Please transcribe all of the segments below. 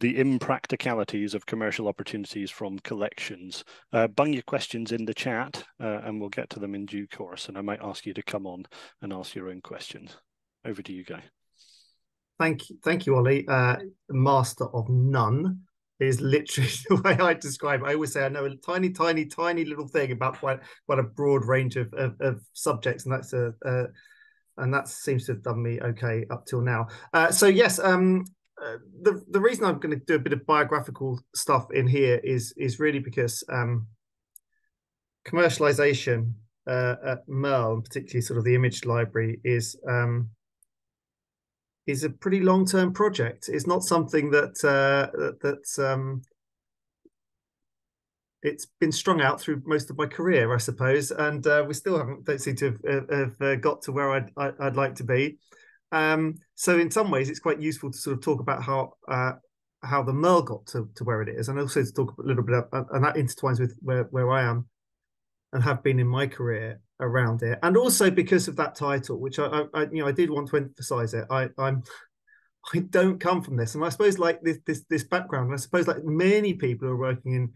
the impracticalities of commercial opportunities from collections. Uh, bung your questions in the chat uh, and we'll get to them in due course. And I might ask you to come on and ask your own questions. Over to you, Guy. Thank you, thank you, Ollie. Uh, master of none is literally the way I describe. It. I always say I know a tiny, tiny, tiny little thing about quite quite a broad range of of, of subjects, and that's a, a and that seems to have done me okay up till now. Uh, so yes, um, uh, the the reason I'm going to do a bit of biographical stuff in here is is really because um, commercialization uh, at MERL, and particularly sort of the image library, is um, is a pretty long term project. It's not something that uh, that that's um, it's been strung out through most of my career, I suppose, and uh, we still haven't don't seem to have, have, have uh, got to where I'd I'd like to be. Um, so in some ways, it's quite useful to sort of talk about how uh, how the MERL got to, to where it is, and also to talk a little bit about, and that intertwines with where where I am and have been in my career around it, and also because of that title, which I, I you know I did want to emphasize it. I I'm I don't come from this, and I suppose like this this this background. I suppose like many people who are working in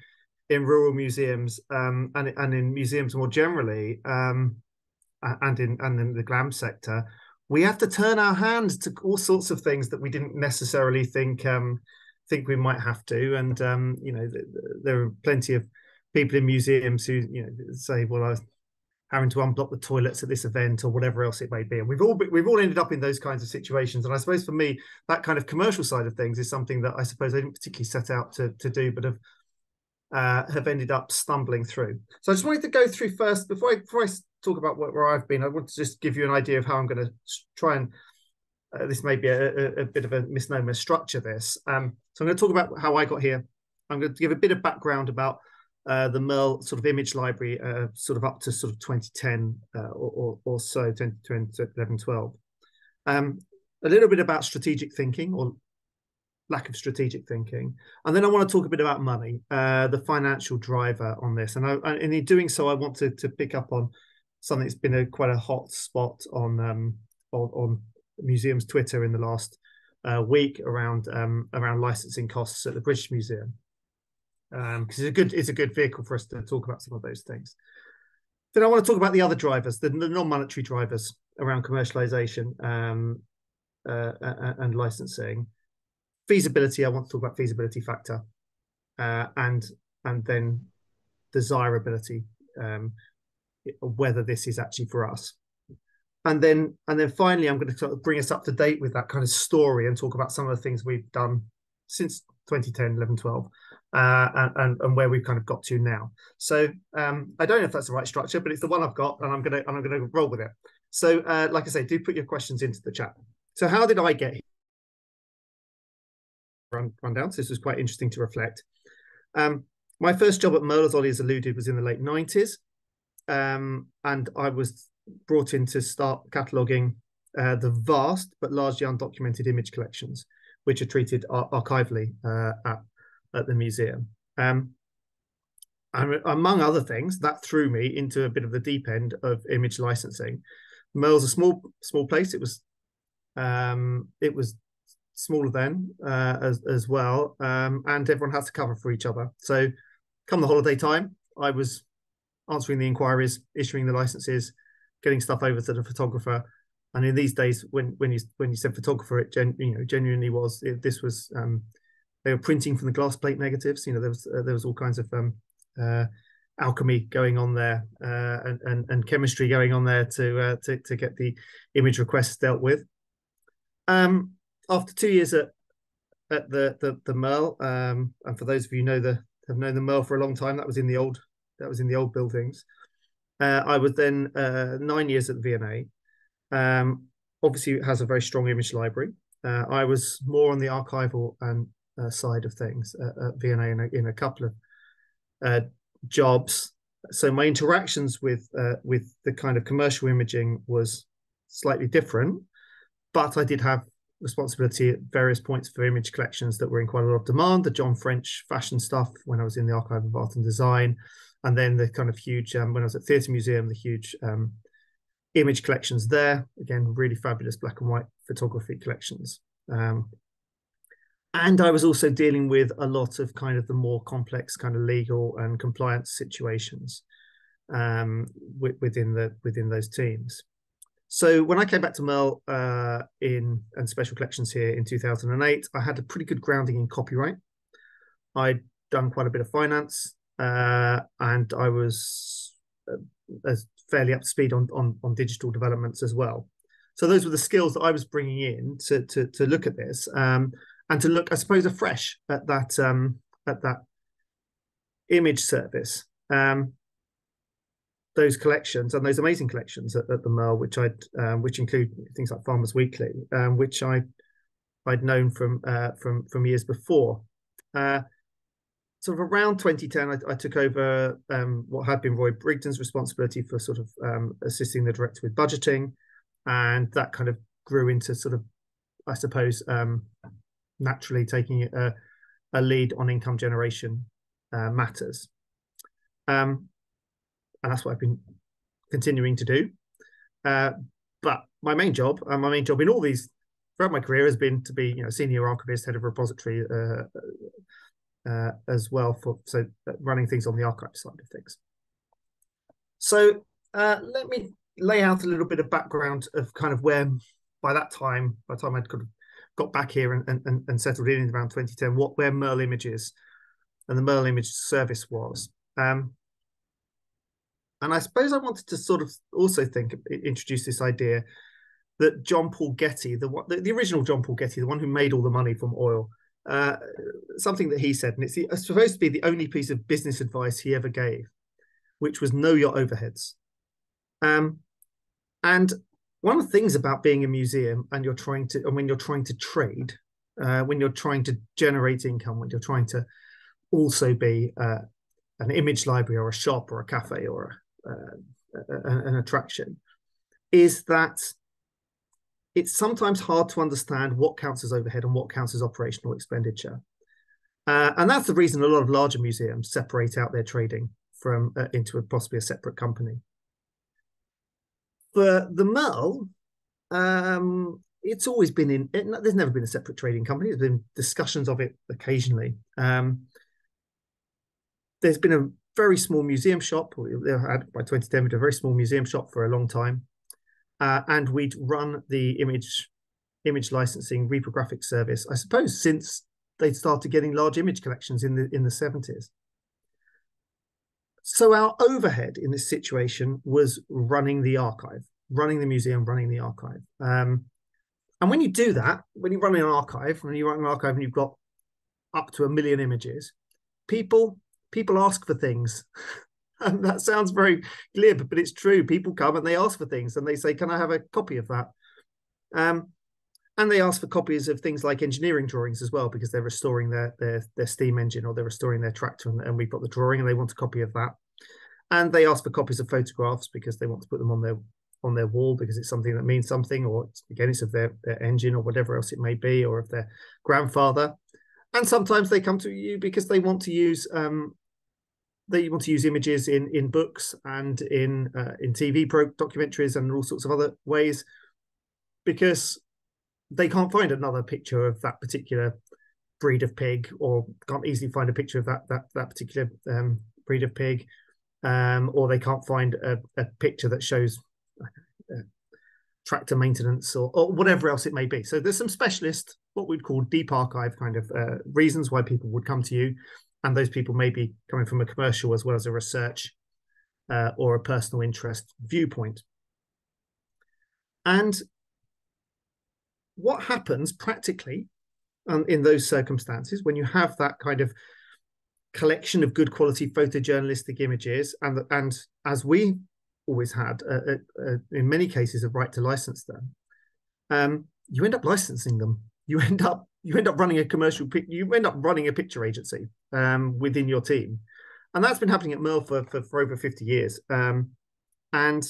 in rural museums um, and and in museums more generally, um, and in and in the glam sector, we have to turn our hands to all sorts of things that we didn't necessarily think um, think we might have to. And um, you know, there are plenty of people in museums who you know say, "Well, I was having to unblock the toilets at this event or whatever else it may be." And we've all we've all ended up in those kinds of situations. And I suppose for me, that kind of commercial side of things is something that I suppose I didn't particularly set out to to do, but have uh, have ended up stumbling through. So I just wanted to go through first before I before I talk about where I've been. I want to just give you an idea of how I'm going to try and. Uh, this may be a, a, a, bit of a misnomer. Structure this. Um, so I'm going to talk about how I got here. I'm going to give a bit of background about uh, the MERL sort of image library, uh, sort of up to sort of 2010 uh, or, or, or, so, 2011, 12. Um, a little bit about strategic thinking or lack of strategic thinking. And then I want to talk a bit about money, uh, the financial driver on this. And, I, and in doing so, I want to, to pick up on something that's been a quite a hot spot on um, on, on museum's Twitter in the last uh, week around um, around licensing costs at the British Museum. Because um, it's a good it's a good vehicle for us to talk about some of those things. Then I want to talk about the other drivers, the, the non-monetary drivers around commercialization um, uh, and licensing. Feasibility, I want to talk about feasibility factor, uh, and and then desirability, um, whether this is actually for us. And then and then finally i'm going to sort of bring us up to date with that kind of story and talk about some of the things we've done since 2010 11 12 uh, and, and where we've kind of got to now. So um, i don't know if that's the right structure but it's the one i've got and i'm gonna and i'm gonna roll with it. So uh, like i say do put your questions into the chat. So how did i get here? Run, run down. So this was quite interesting to reflect. Um, my first job at MERL, as alluded, was in the late 90s um, and I was brought in to start cataloguing uh, the vast but largely undocumented image collections, which are treated ar- archivally uh, at, at the museum. Um, and among other things, that threw me into a bit of the deep end of image licensing. MERL's a small small place. It was um, it was smaller then uh, as as well, um, and everyone has to cover for each other. So, come the holiday time, I was answering the inquiries, issuing the licenses, getting stuff over to the photographer. And in these days, when when you when you said photographer, it gen, you know genuinely was it, this was um, they were printing from the glass plate negatives. You know there was uh, there was all kinds of um, uh, alchemy going on there uh, and, and, and chemistry going on there to uh, to to get the image requests dealt with. Um, after two years at at the the, the MERL, um, and for those of you know the have known the MERL for a long time, that was in the old that was in the old buildings. Uh, I was then uh, nine years at the V&A. Um, obviously, it has a very strong image library. Uh, I was more on the archival and uh, side of things at, V&A in a, in a couple of uh, jobs. So my interactions with uh, with the kind of commercial imaging was slightly different, but I did have responsibility at various points for image collections that were in quite a lot of demand. The John French fashion stuff when I was in the Archive of Art and Design, and then the kind of huge um, when I was at Theatre Museum, the huge um, image collections there. Again, really fabulous black and white photography collections. Um, and I was also dealing with a lot of kind of the more complex kind of legal and compliance situations um, within the within those teams. So when I came back to MERL uh, in and special collections here in 2008, I had a pretty good grounding in copyright. I'd done quite a bit of finance, uh, and I was uh, fairly up to speed on, on on digital developments as well. So those were the skills that I was bringing in to to, to look at this um, and to look, I suppose, afresh at that um, at that image service. Um, those collections and those amazing collections at, at the MERL, which I um, which include things like Farmers Weekly, um, which I I'd known from uh, from from years before. Uh, sort of around 2010, I, I took over um, what had been Roy Brigden's responsibility for sort of um, assisting the director with budgeting, and that kind of grew into sort of, I suppose, um, naturally taking a, a lead on income generation uh, matters. Um, and that's what I've been continuing to do. Uh, but my main job, and uh, my main job in all these throughout my career, has been to be, you know, senior archivist, head of repository, uh, uh, as well for so uh, running things on the archive side of things. So uh, let me lay out a little bit of background of kind of where, by that time, by the time I'd kind of got back here and, and, and settled in around 2010, what where MERL Images and the MERL Image service was. Um, and I suppose I wanted to sort of also think introduce this idea that John Paul Getty, the the, the original John Paul Getty, the one who made all the money from oil, uh, something that he said, and it's, the, it's supposed to be the only piece of business advice he ever gave, which was know your overheads. Um, and one of the things about being a museum and you're trying to, and when you're trying to trade, uh, when you're trying to generate income, when you're trying to also be uh, an image library or a shop or a cafe or uh, an attraction is that it's sometimes hard to understand what counts as overhead and what counts as operational expenditure. Uh, and that's the reason a lot of larger museums separate out their trading from uh, into a, possibly a separate company. For the MERL, um, it's always been in. It, there's never been a separate trading company. There's been discussions of it occasionally. Um, there's been a very small museum shop. We had by 2010 we had a very small museum shop for a long time, uh, and we'd run the image image licensing reprographic service. I suppose since they'd started getting large image collections in the in the 70s. So our overhead in this situation was running the archive, running the museum, running the archive. Um, and when you do that, when you run an archive, when you run an archive and you've got up to a million images, people people ask for things. and that sounds very glib, but it's true. People come and they ask for things and they say, Can I have a copy of that? Um, and they ask for copies of things like engineering drawings as well, because they're restoring their their, their steam engine or they're restoring their tractor, and, and we've got the drawing and they want a copy of that. And they ask for copies of photographs because they want to put them on their on their wall because it's something that means something, or again, it's of their, their engine or whatever else it may be, or of their grandfather. And sometimes they come to you because they want to use um, they want to use images in in books and in uh, in TV pro documentaries and all sorts of other ways because they can't find another picture of that particular breed of pig or can't easily find a picture of that that that particular um, breed of pig um, or they can't find a, a picture that shows uh, tractor maintenance or, or whatever else it may be. So there's some specialist what we'd call deep archive kind of uh, reasons why people would come to you and those people may be coming from a commercial as well as a research uh, or a personal interest viewpoint. And what happens practically um, in those circumstances when you have that kind of collection of good quality photojournalistic images, and and as we always had, uh, uh, uh in many cases, a right to license them, um, you end up licensing them. You end up you end up running a commercial you end up running a picture agency um, within your team. And that's been happening at MERL for, for, for over 50 years. Um, and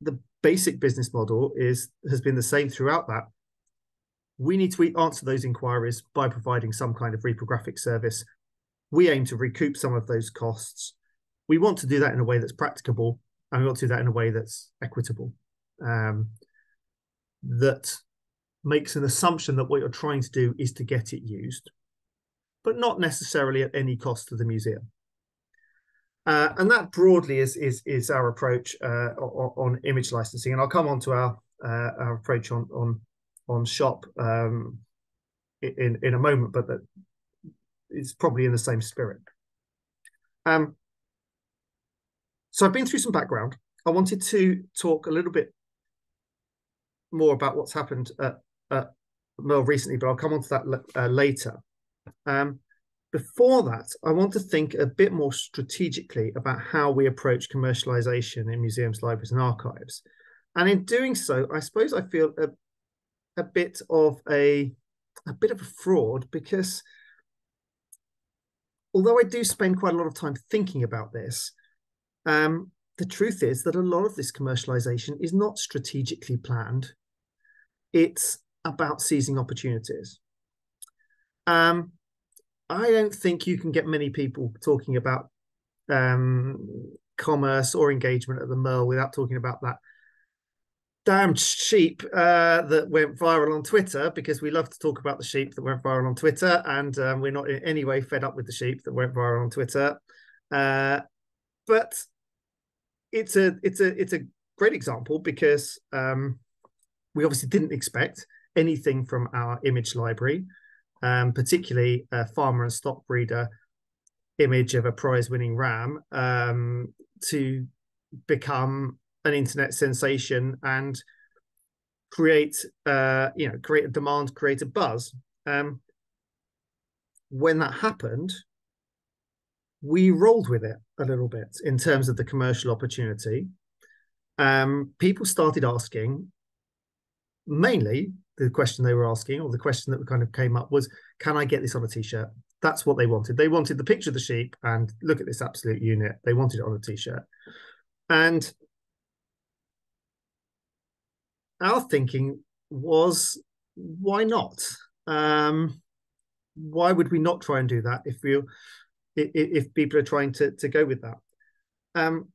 the basic business model is has been the same throughout that. We need to answer those inquiries by providing some kind of reprographic service. We aim to recoup some of those costs. We want to do that in a way that's practicable and we want to do that in a way that's equitable. Um, that makes an assumption that what you're trying to do is to get it used, but not necessarily at any cost to the museum. Uh, and that broadly is is is our approach uh, on, on, image licensing. And I'll come on to our uh, our approach on on on shop um, in in a moment, but that it's probably in the same spirit. Um, so I've been through some background. I wanted to talk a little bit more about what's happened at, at recently, but I'll come on to that uh, later. Um, before that, I want to think a bit more strategically about how we approach commercialization in museums, libraries, and archives. And in doing so, I suppose I feel a, a bit of a a bit of a fraud because although I do spend quite a lot of time thinking about this, um, the truth is that a lot of this commercialization is not strategically planned. It's about seizing opportunities. Um, I don't think you can get many people talking about um, commerce or engagement at the MERL without talking about that damn sheep uh, that went viral on Twitter because we love to talk about the sheep that went viral on Twitter, and um, we're not in any way fed up with the sheep that went viral on Twitter. Uh, but it's a it's a it's a great example because um, we obviously didn't expect anything from our image library, um, particularly a farmer and stock breeder image of a prize winning ram um, to become an internet sensation and create uh, you know create a demand create a buzz. Um, when that happened we rolled with it a little bit in terms of the commercial opportunity. Um, people started asking mainly the question they were asking or the question that kind of came up was can i get this on a t-shirt? That's what they wanted. They wanted the picture of the sheep and look at this absolute unit. They wanted it on a t-shirt. And our thinking was why not? Um, why would we not try and do that if we if people are trying to to go with that? Um,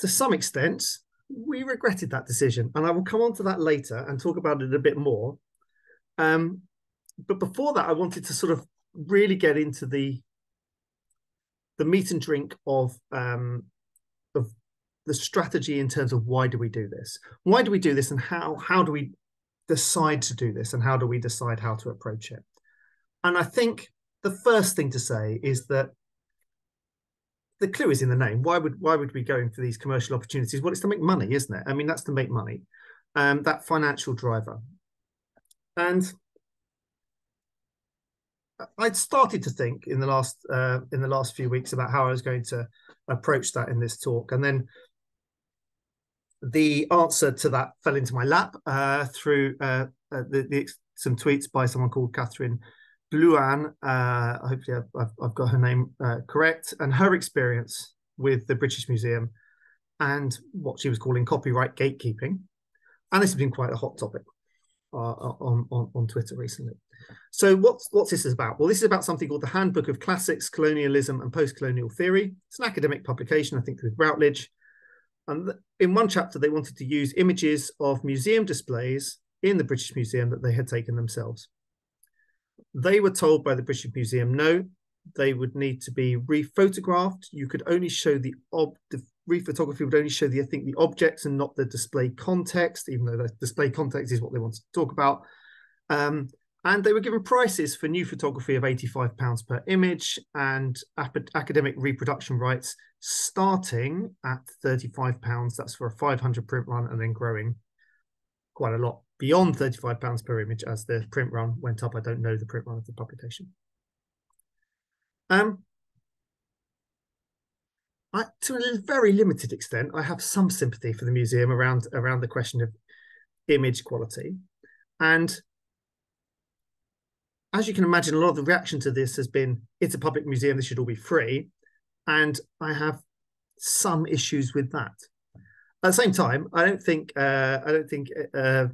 to some extent we regretted that decision, and I will come on to that later and talk about it a bit more. Um, but before that, I wanted to sort of really get into the the meat and drink of um, of the strategy in terms of why do we do this? Why do we do this, and how how do we decide to do this, and how do we decide how to approach it? And I think the first thing to say is that the clue is in the name. Why would why would we go in for these commercial opportunities? Well, it's to make money, isn't it? I mean, that's to make money. Um, that financial driver. And I'd started to think in the last uh, in the last few weeks about how I was going to approach that in this talk, and then the answer to that fell into my lap uh, through uh, uh the, the, some tweets by someone called Katherine Blouin, uh, hopefully I've, I've, I've, got her name uh, correct, and her experience with the British Museum and what she was calling copyright gatekeeping. And this has been quite a hot topic uh, on, on, on Twitter recently. So what's what's this about? Well, this is about something called the Handbook of Classics, Colonialism and Post-Colonial Theory. It's an academic publication, I think, with Routledge. And in one chapter, they wanted to use images of museum displays in the British Museum that they had taken themselves. They were told by the British Museum no, they would need to be rephotographed. You could only show the ob the rephotography would only show the I think the objects and not the display context, even though the display context is what they wanted to talk about. Um, and they were given prices for new photography of £85 per image and academic reproduction rights starting at £35. That's for a 500 print run and then growing quite a lot beyond £35 per image as the print run went up. I don't know the print run of the publication. Um, I, to a very limited extent, I have some sympathy for the museum around around the question of image quality, and as you can imagine, a lot of the reaction to this has been, "It's a public museum; this should all be free," and I have some issues with that. At the same time, I don't think uh, I don't think uh,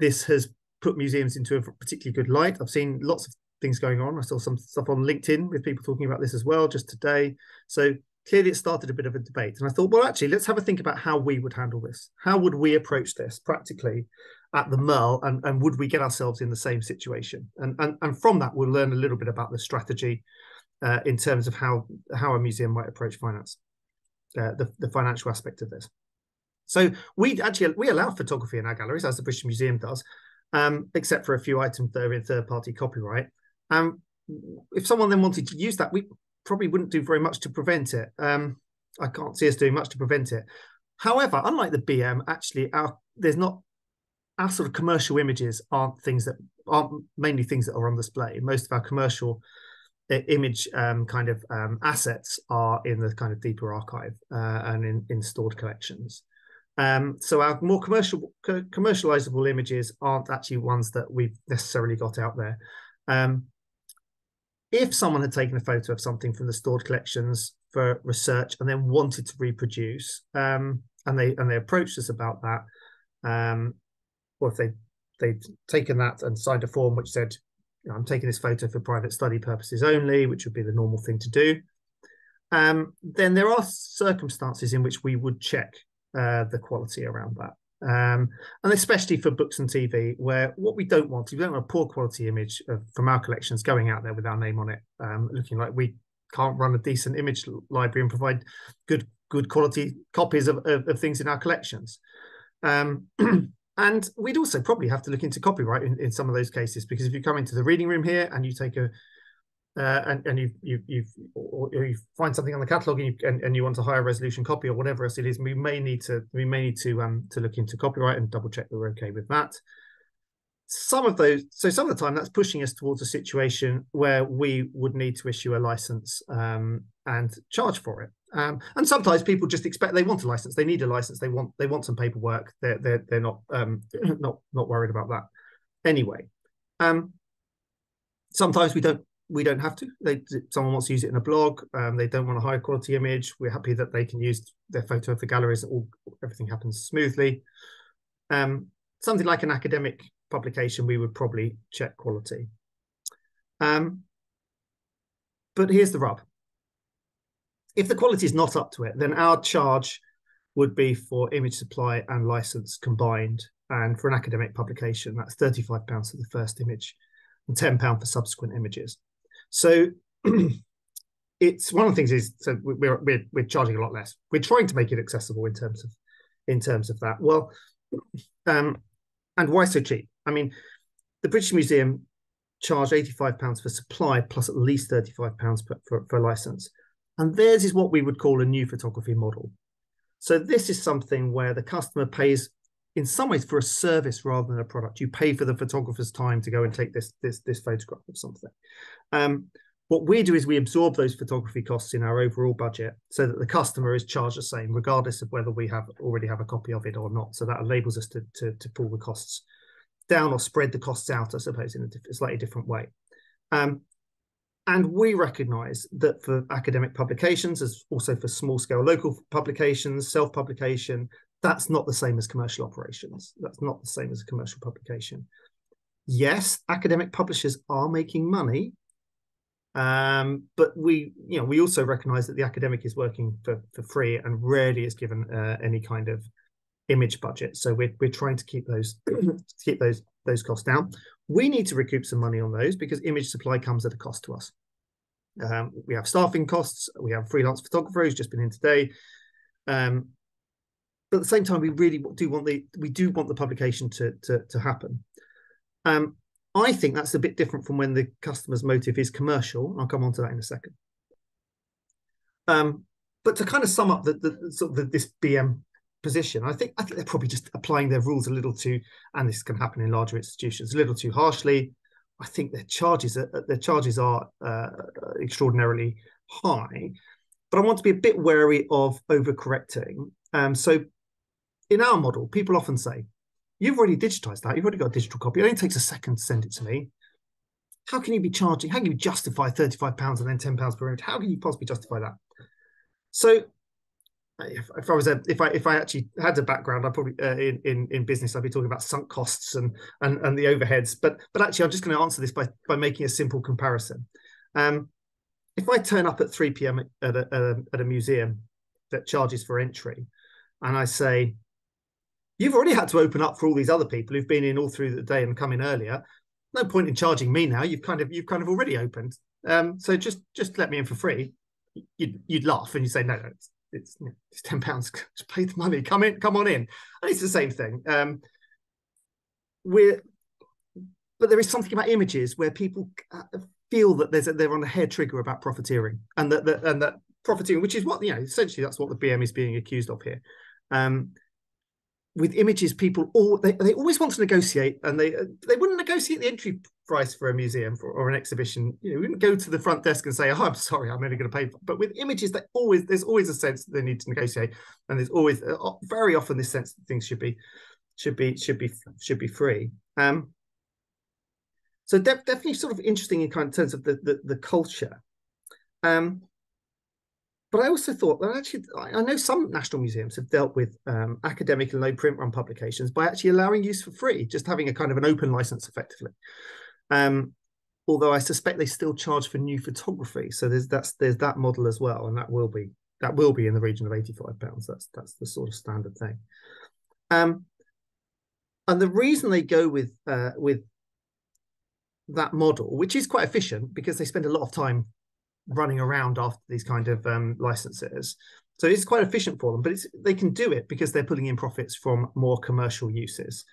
this has put museums into a particularly good light. I've seen lots of things going on. I saw some stuff on LinkedIn with people talking about this as well just today. So clearly it started a bit of a debate. And I thought, well, actually, let's have a think about how we would handle this. How would we approach this practically at the MERL, and, and would we get ourselves in the same situation? And, and, and from that, we'll learn a little bit about the strategy uh, in terms of how, how a museum might approach finance, uh, the, the financial aspect of this. So we actually we allow photography in our galleries, as the British Museum does, um, except for a few items that are in third-party copyright. Um, if someone then wanted to use that, we probably wouldn't do very much to prevent it. Um, I can't see us doing much to prevent it. However, unlike the BM, actually, our there's not our sort of commercial images aren't things that aren't mainly things that are on display. Most of our commercial image um, kind of um, assets are in the kind of deeper archive uh, and in, in stored collections. Um, so our more commercial co- commercializable images aren't actually ones that we've necessarily got out there. Um, if someone had taken a photo of something from the stored collections for research and then wanted to reproduce, um, and they and they approached us about that, um, or if they they'd taken that and signed a form which said, "I'm taking this photo for private study purposes only," which would be the normal thing to do. Um, then there are circumstances in which we would check uh, the quality around that. Um, and especially for books and TV, where what we don't want, we don't want a poor quality image of, from our collections going out there with our name on it, um, looking like we can't run a decent image library and provide good good quality copies of, of, of things in our collections. Um, and we'd also probably have to look into copyright in, in some of those cases because if you come into the reading room here and you take a uh, and, and you you you you find something on the catalog and you, and, and you want a higher resolution copy or whatever else it is, we may need to we may need to um to look into copyright and double check that we're okay with that. Some of those, so some of the time, that's pushing us towards a situation where we would need to issue a license um, and charge for it. Um, and sometimes people just expect they want a license, they need a license, they want they want some paperwork. They're they're they're not um, not not worried about that. Anyway, um, sometimes we don't we don't have to. They, someone wants to use it in a blog. Um, they don't want a high quality image. We're happy that they can use their photo of the galleries. All everything happens smoothly. Um, something like an academic publication, we would probably check quality. Um, but here's the rub: if the quality is not up to it, then our charge would be for image supply and license combined. And for an academic publication, that's thirty-five pounds for the first image and ten pound for subsequent images. So it's one of the things is so we're, we're we're charging a lot less. We're trying to make it accessible in terms of in terms of that. Well, um, and why so cheap? I mean, the British Museum charge eighty five pounds for supply plus at least thirty five pounds for, for license, and theirs is what we would call a new photography model. So this is something where the customer pays in some ways for a service rather than a product. You pay for the photographer's time to go and take this this this photograph of something. Um, what we do is we absorb those photography costs in our overall budget so that the customer is charged the same regardless of whether we have already have a copy of it or not so that enables us to, to, to pull the costs down or spread the costs out i suppose in a slightly different way um, and we recognize that for academic publications as also for small scale local publications self publication that's not the same as commercial operations. That's not the same as a commercial publication. Yes, academic publishers are making money, um, but we, you know, we also recognise that the academic is working for for free and rarely is given uh, any kind of image budget. So we're we're trying to keep those keep those those costs down. We need to recoup some money on those because image supply comes at a cost to us. Um, we have staffing costs. We have freelance photographer who's just been in today. Um, but at the same time, we really do want the we do want the publication to to, to happen. Um, I think that's a bit different from when the customer's motive is commercial. I'll come on to that in a second. Um, but to kind of sum up the, the sort of the, this BM position, I think I think they're probably just applying their rules a little too, and this can happen in larger institutions, a little too harshly. I think their charges are, their charges are uh, extraordinarily high, but I want to be a bit wary of overcorrecting. Um, so in our model, people often say, You've already digitized that. You've already got a digital copy. It only takes a second to send it to me. How can you be charging? How can you justify £35 and then £10 per image? How can you possibly justify that? So if, if, I was a, if I if I actually had a background, I probably uh, in, in in business, I'd be talking about sunk costs and and and the overheads. But but actually, I'm just going to answer this by by making a simple comparison. Um, if I turn up at 3 p.m. at a, at a, at a museum that charges for entry, and I say, you've already had to open up for all these other people who've been in all through the day and come in earlier. No point in charging me now. You've kind of you've kind of already opened. Um, so just just let me in for free. You'd you'd laugh and you say no, no, it's it's, it's ten pounds. Just pay the money. Come in, come on in. And it's the same thing. Um, we're but there is something about images where people uh, feel that there's a, they're on a hair trigger about profiteering and that, that and that profiteering, which is what you know essentially that's what the BM is being accused of here. Um, with images, people all they, they always want to negotiate, and they they wouldn't negotiate the entry price for a museum for, or an exhibition. You know, we wouldn't go to the front desk and say, "Oh, I'm sorry, I'm only going to pay." But with images, that always there's always a sense that they need to negotiate, and there's always uh, very often this sense that things should be should be should be should be free. Um, so de- definitely sort of interesting in kind of terms of the the, the culture. Um, but I also thought that actually, I know some national museums have dealt with um, academic and low print run publications by actually allowing use for free, just having a kind of an open license effectively. Um, although I suspect they still charge for new photography, so there's that's there's that model as well, and that will be that will be in the region of eighty five pounds. That's that's the sort of standard thing. Um, and the reason they go with uh, with that model, which is quite efficient because they spend a lot of time running around after these kind of um, licenses. So it's quite efficient for them, but they can do it because they're pulling in profits from more commercial uses.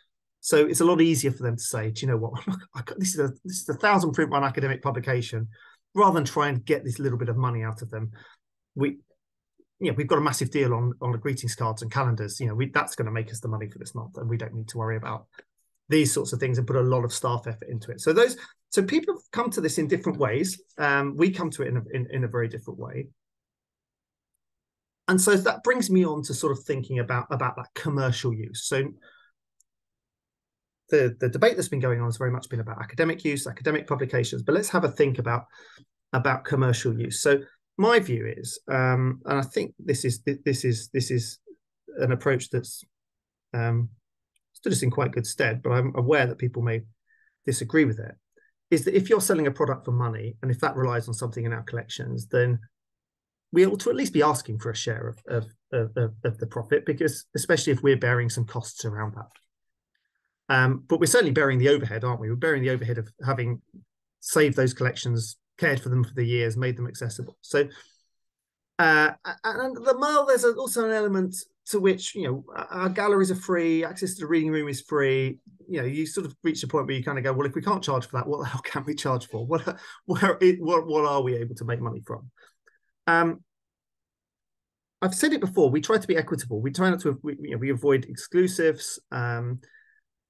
So it's a lot easier for them to say, do you know what? this is a this is a thousand print run academic publication, rather than try and get this little bit of money out of them. We, you know, we've got a massive deal on on the greetings cards and calendars. You know, we, that's going to make us the money for this month, and we don't need to worry about these sorts of things and put a lot of staff effort into it. So those so people come to this in different ways. Um, we come to it in a, in, in a very different way. And so that brings me on to sort of thinking about about that commercial use. So the the debate that's been going on has very much been about academic use, academic publications, but let's have a think about about commercial use. So my view is, um, and I think this is this is this is an approach that's um, stood us in quite good stead, but I'm aware that people may disagree with it is that if you're selling a product for money and if that relies on something in our collections, then we ought to at least be asking for a share of, of, of, of the profit because especially if we're bearing some costs around that. Um, but we're certainly bearing the overhead, aren't we? We're bearing the overhead of having saved those collections, cared for them for the years, made them accessible. So, uh, and the mile, there's also an element to which you know our galleries are free, access to the reading room is free. You know, you sort of reach a point where you kind of go, well, if we can't charge for that, what the hell can we charge for? What where what what are we able to make money from? Um, I've said it before. We try to be equitable. We try not to. We, you know, we avoid exclusives, um,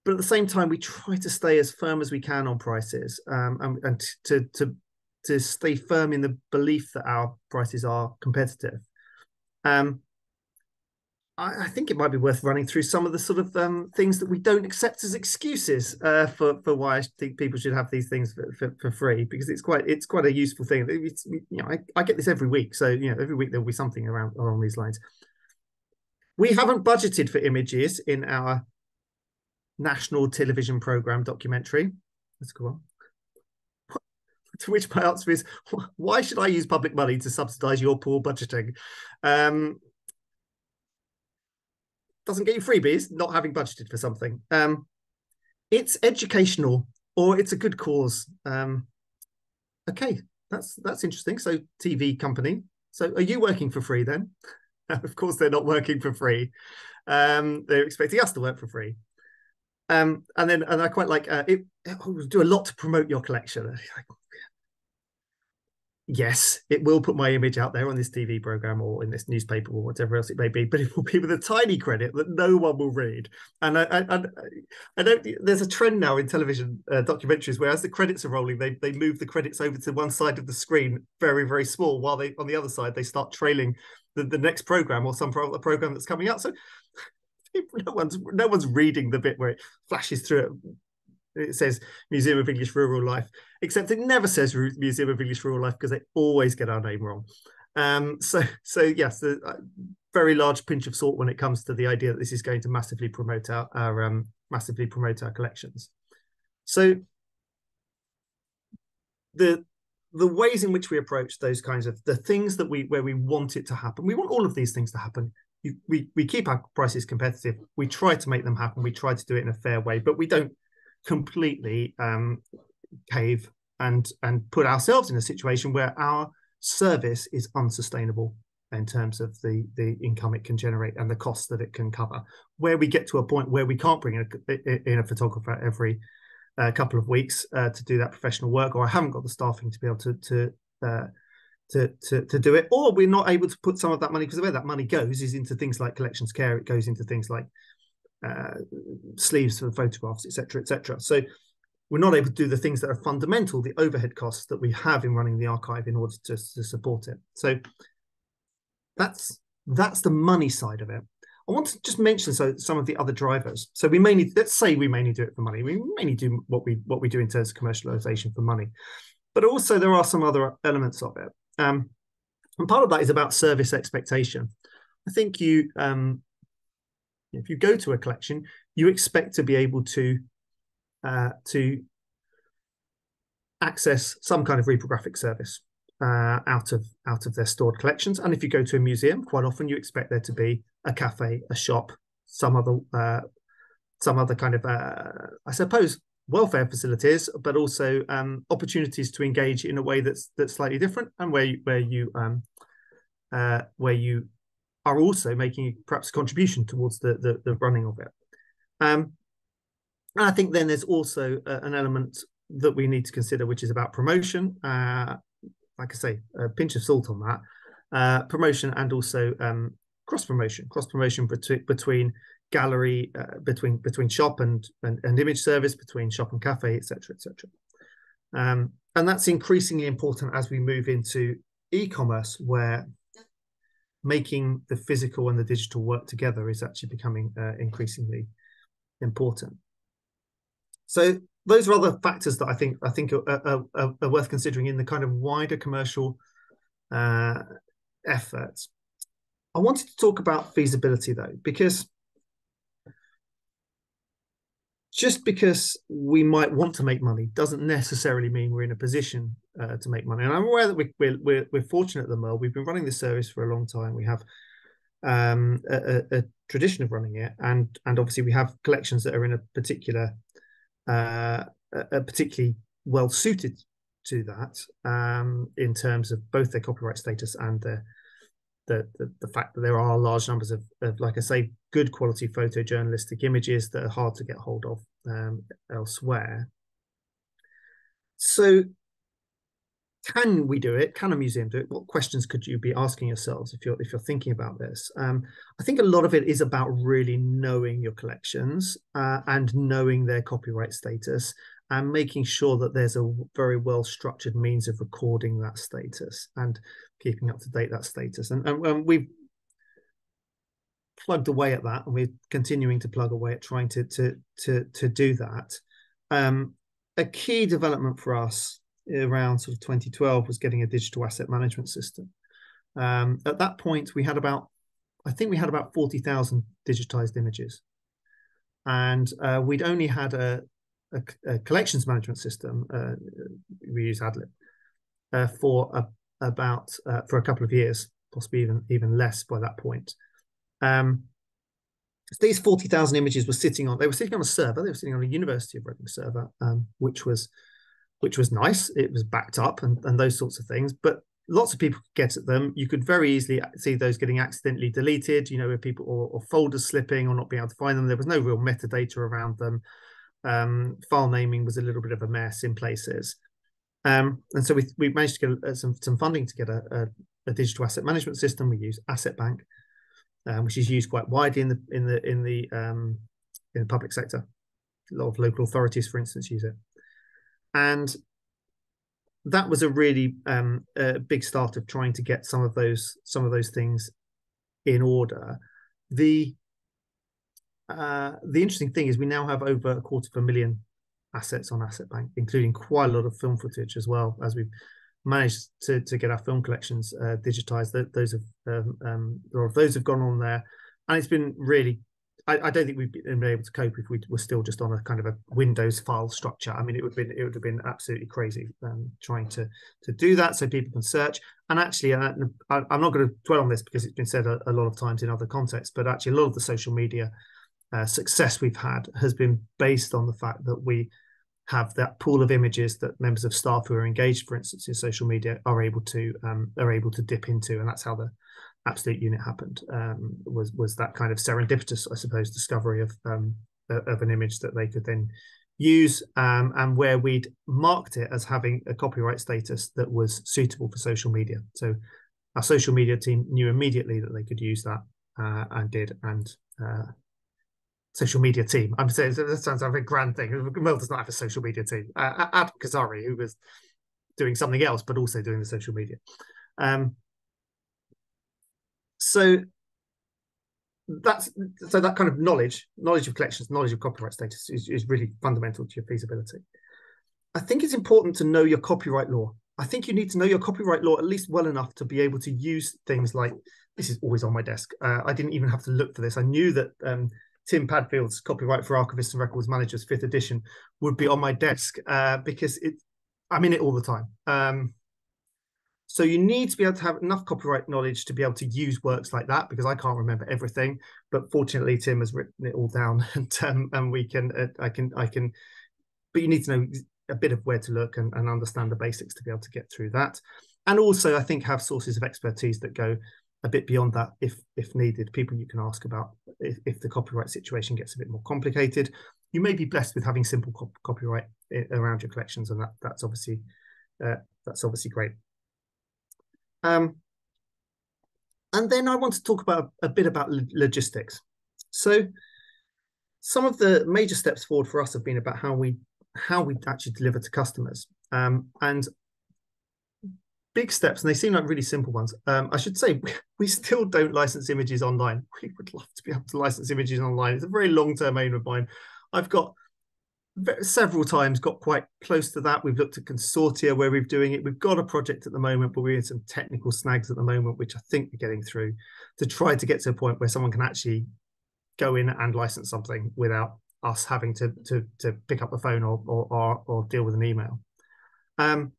but at the same time, we try to stay as firm as we can on prices, um, and, and to to to stay firm in the belief that our prices are competitive. Um, I, I, think it might be worth running through some of the sort of um, things that we don't accept as excuses uh, for for why I think people should have these things for, for, for free because it's quite it's quite a useful thing. It's, you know, I, I get this every week, so you know every week there'll be something around along these lines. We haven't budgeted for images in our national television program documentary. Let's go on. To which my answer is, why should I use public money to subsidise your poor budgeting? Um, doesn't get you freebies, not having budgeted for something. Um, it's educational or it's a good cause. Um, okay, that's that's interesting. So TV company. So are you working for free then? of course, they're not working for free. Um, they're expecting us to work for free. Um, and then, and I quite like uh, it. Oh, do a lot to promote your collection yes, it will put my image out there on this TV program or in this newspaper or whatever else it may be, but it will be with a tiny credit that no one will read. And I, I, I know there's a trend now in television uh, documentaries where as the credits are rolling, they they move the credits over to one side of the screen, very very small, while they on the other side they start trailing the, the next program or some pro- program that's coming out. So no one's no one's reading the bit where it flashes through it says Museum of English Rural Life, except it never says Museum of English Rural Life because they always get our name wrong. Um, so, so yes, a very large pinch of salt when it comes to the idea that this is going to massively promote our, our um, massively promote our collections. So, the the ways in which we approach those kinds of the things that we where we want it to happen, we want all of these things to happen we we keep our prices competitive. We try to make them happen. We try to do it in a fair way, but we don't completely um, cave and and put ourselves in a situation where our service is unsustainable in terms of the the income it can generate and the costs that it can cover. Where we get to a point where we can't bring in a, in a photographer every uh, couple of weeks uh, to do that professional work, or I haven't got the staffing to be able to to uh, to, to, to do it, or we're not able to put some of that money because where that money goes is into things like collections care. It goes into things like uh, sleeves for the photographs, etc., etc. So we're not able to do the things that are fundamental, the overhead costs that we have in running the archive in order to, to support it. So that's that's the money side of it. I want to just mention so some of the other drivers. So we mainly let's say we mainly do it for money. We mainly do what we what we do in terms of commercialization for money, but also there are some other elements of it. Um, and part of that is about service expectation. I think you, um, if you go to a collection, you expect to be able to uh, to access some kind of reprographic service uh, out of out of their stored collections. And if you go to a museum, quite often you expect there to be a cafe, a shop, some other uh, some other kind of uh, I suppose welfare facilities, but also um, opportunities to engage in a way that's that's slightly different, and where you, where you um, uh, where you are also making perhaps a contribution towards the the, the running of it. Um, and I think then there's also uh, an element that we need to consider, which is about promotion. Uh, like I say, a pinch of salt on that. Uh, promotion and also um, cross promotion, cross promotion between between gallery uh, between between shop and, and, and image service between shop and cafe etc etc um, and that's increasingly important as we move into e-commerce where making the physical and the digital work together is actually becoming uh, increasingly important. So those are other factors that i think i think are, are, are, worth considering in the kind of wider commercial uh, efforts. I wanted to talk about feasibility though because just because we might want to make money doesn't necessarily mean we're in a position uh, to make money. And I'm aware that we, we're, we're, we're fortunate at the MERL. We've been running this service for a long time. We have um, a, a, tradition of running it, and and obviously we have collections that are in a particular, uh, a, particularly well suited to that um, in terms of both their copyright status and their the, the, the fact that there are large numbers of, of, like I say, good quality photojournalistic images that are hard to get hold of um, elsewhere. So, can we do it? Can a museum do it? What questions could you be asking yourselves if you're if you're thinking about this? Um, I think a lot of it is about really knowing your collections uh, and knowing their copyright status and making sure that there's a very well structured means of recording that status and keeping up to date that status. And, and, and, we've plugged away at that, and we're continuing to plug away at trying to to to to do that. Um, a key development for us around sort of 2012 was getting a digital asset management system. Um, at that point, we had about, I think we had about 40,000 digitized images. And uh, we'd only had a, a, a collections management system, uh, we use Adlib, uh, for a, about uh, for a couple of years, possibly even even less by that point. Um, so these forty thousand images were sitting on they were sitting on a server. They were sitting on a University of Reading server, um, which was which was nice. It was backed up and, and those sorts of things. But lots of people could get at them. You could very easily see those getting accidentally deleted. You know, where people or, or folders slipping or not being able to find them. There was no real metadata around them. Um, file naming was a little bit of a mess in places. Um, and so we, we managed to get uh, some, some funding to get a, a, a, digital asset management system. We use Asset Bank, um, which is used quite widely in the in the in the um, in the public sector. A lot of local authorities, for instance, use it, and that was a really um, a big start of trying to get some of those some of those things in order. The uh, the interesting thing is we now have over a quarter of a million assets on Asset Bank, including quite a lot of film footage as well as we've managed to, to get our film collections uh, digitized. Those have um, um, those have gone on there, and it's been really I, I, don't think we'd been able to cope if we were still just on a kind of a Windows file structure. I mean, it would have been it would have been absolutely crazy um, trying to to do that so people can search. And actually, uh, I, am not going to dwell on this because it's been said a, a, lot of times in other contexts. But actually, a lot of the social media uh, success we've had has been based on the fact that we have that pool of images that members of staff who are engaged, for instance, in social media, are able to um, are able to dip into, and that's how the absolute unit happened. Um, was was that kind of serendipitous, I suppose, discovery of um, of an image that they could then use, um, and where we'd marked it as having a copyright status that was suitable for social media. So our social media team knew immediately that they could use that uh, and did, and uh, social media team. I'm saying that sounds like a grand thing. MERL does not have a social media team. Uh, Adam Kazari, who was doing something else, but also doing the social media. Um, so that's so that kind of knowledge, knowledge of collections, knowledge of copyright status is, is really fundamental to your feasibility. I think it's important to know your copyright law. I think you need to know your copyright law at least well enough to be able to use things like this is always on my desk. Uh, I didn't even have to look for this. I knew that um, Tim Padfield's copyright for archivists and records managers fifth edition would be on my desk uh, because it I'm in it all the time. Um, so you need to be able to have enough copyright knowledge to be able to use works like that because I can't remember everything. But fortunately, Tim has written it all down, and um, and we can uh, I can I can. But you need to know a bit of where to look and, and understand the basics to be able to get through that. And also, I think have sources of expertise that go a bit beyond that if if needed. People you can ask about if, if the copyright situation gets a bit more complicated. You may be blessed with having simple cop- copyright around your collections and that that's obviously uh, that's obviously great. Um, and then i want to talk about a bit about logistics. So some of the major steps forward for us have been about how we how we actually deliver to customers. Um, and big steps, and they seem like really simple ones. Um, I should say we still don't license images online. We would love to be able to license images online. It's a very long-term aim of mine. I've got several times got quite close to that. We've looked at consortia where we're doing it. We've got a project at the moment, but we're in some technical snags at the moment, which I think we're getting through to try to get to a point where someone can actually go in and license something without us having to to, to pick up the phone or, or or, or deal with an email. Um,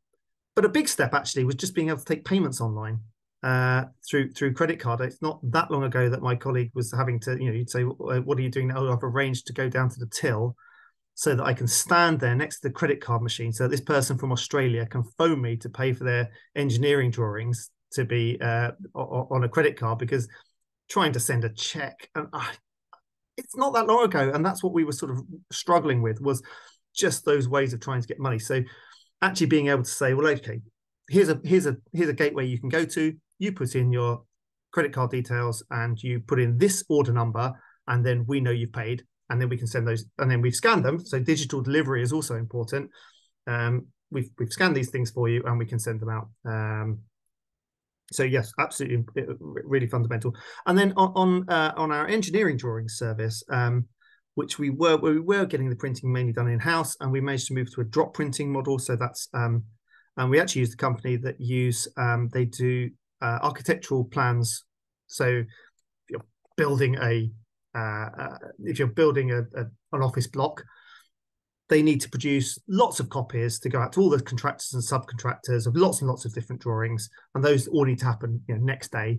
but a big step actually was just being able to take payments online uh, through through credit card. It's not that long ago that my colleague was having to, you know, you'd say, "What are you doing now?" Oh, I've arranged to go down to the till so that I can stand there next to the credit card machine, so this person from Australia can phone me to pay for their engineering drawings to be uh, on a credit card because trying to send a check and uh, it's not that long ago, and that's what we were sort of struggling with was just those ways of trying to get money. So actually being able to say, well, okay, here's a here's a here's a gateway you can go to. You put in your credit card details and you put in this order number, and then we know you've paid, and then we can send those, and then we've scanned them. So digital delivery is also important. Um, we've we've scanned these things for you, and we can send them out. Um, so yes, absolutely, really fundamental. And then on on, uh, on our engineering drawing service, um, which we were we were getting the printing mainly done in house, and we managed to move to a drop printing model. So that's um, and we actually use the company that use um, they do uh, architectural plans. So if you're building a uh, uh, if you're building a, a, an office block, they need to produce lots of copies to go out to all the contractors and subcontractors of lots and lots of different drawings, and those all need to happen you know, next day,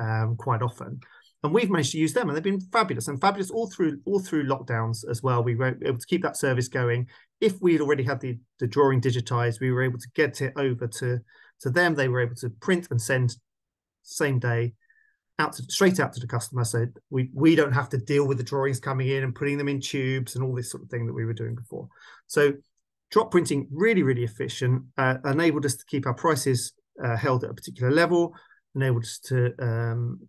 um, quite often and we've managed to use them and they've been fabulous and fabulous all through all through lockdowns as well. We were able to keep that service going. If we'd already had the the drawing digitized we were able to get it over to to them. They were able to print and send same day out to straight out to the customer. So we we don't have to deal with the drawings coming in and putting them in tubes and all this sort of thing that we were doing before. So drop printing really really efficient uh, enabled us to keep our prices uh, held at a particular level enabled us to um,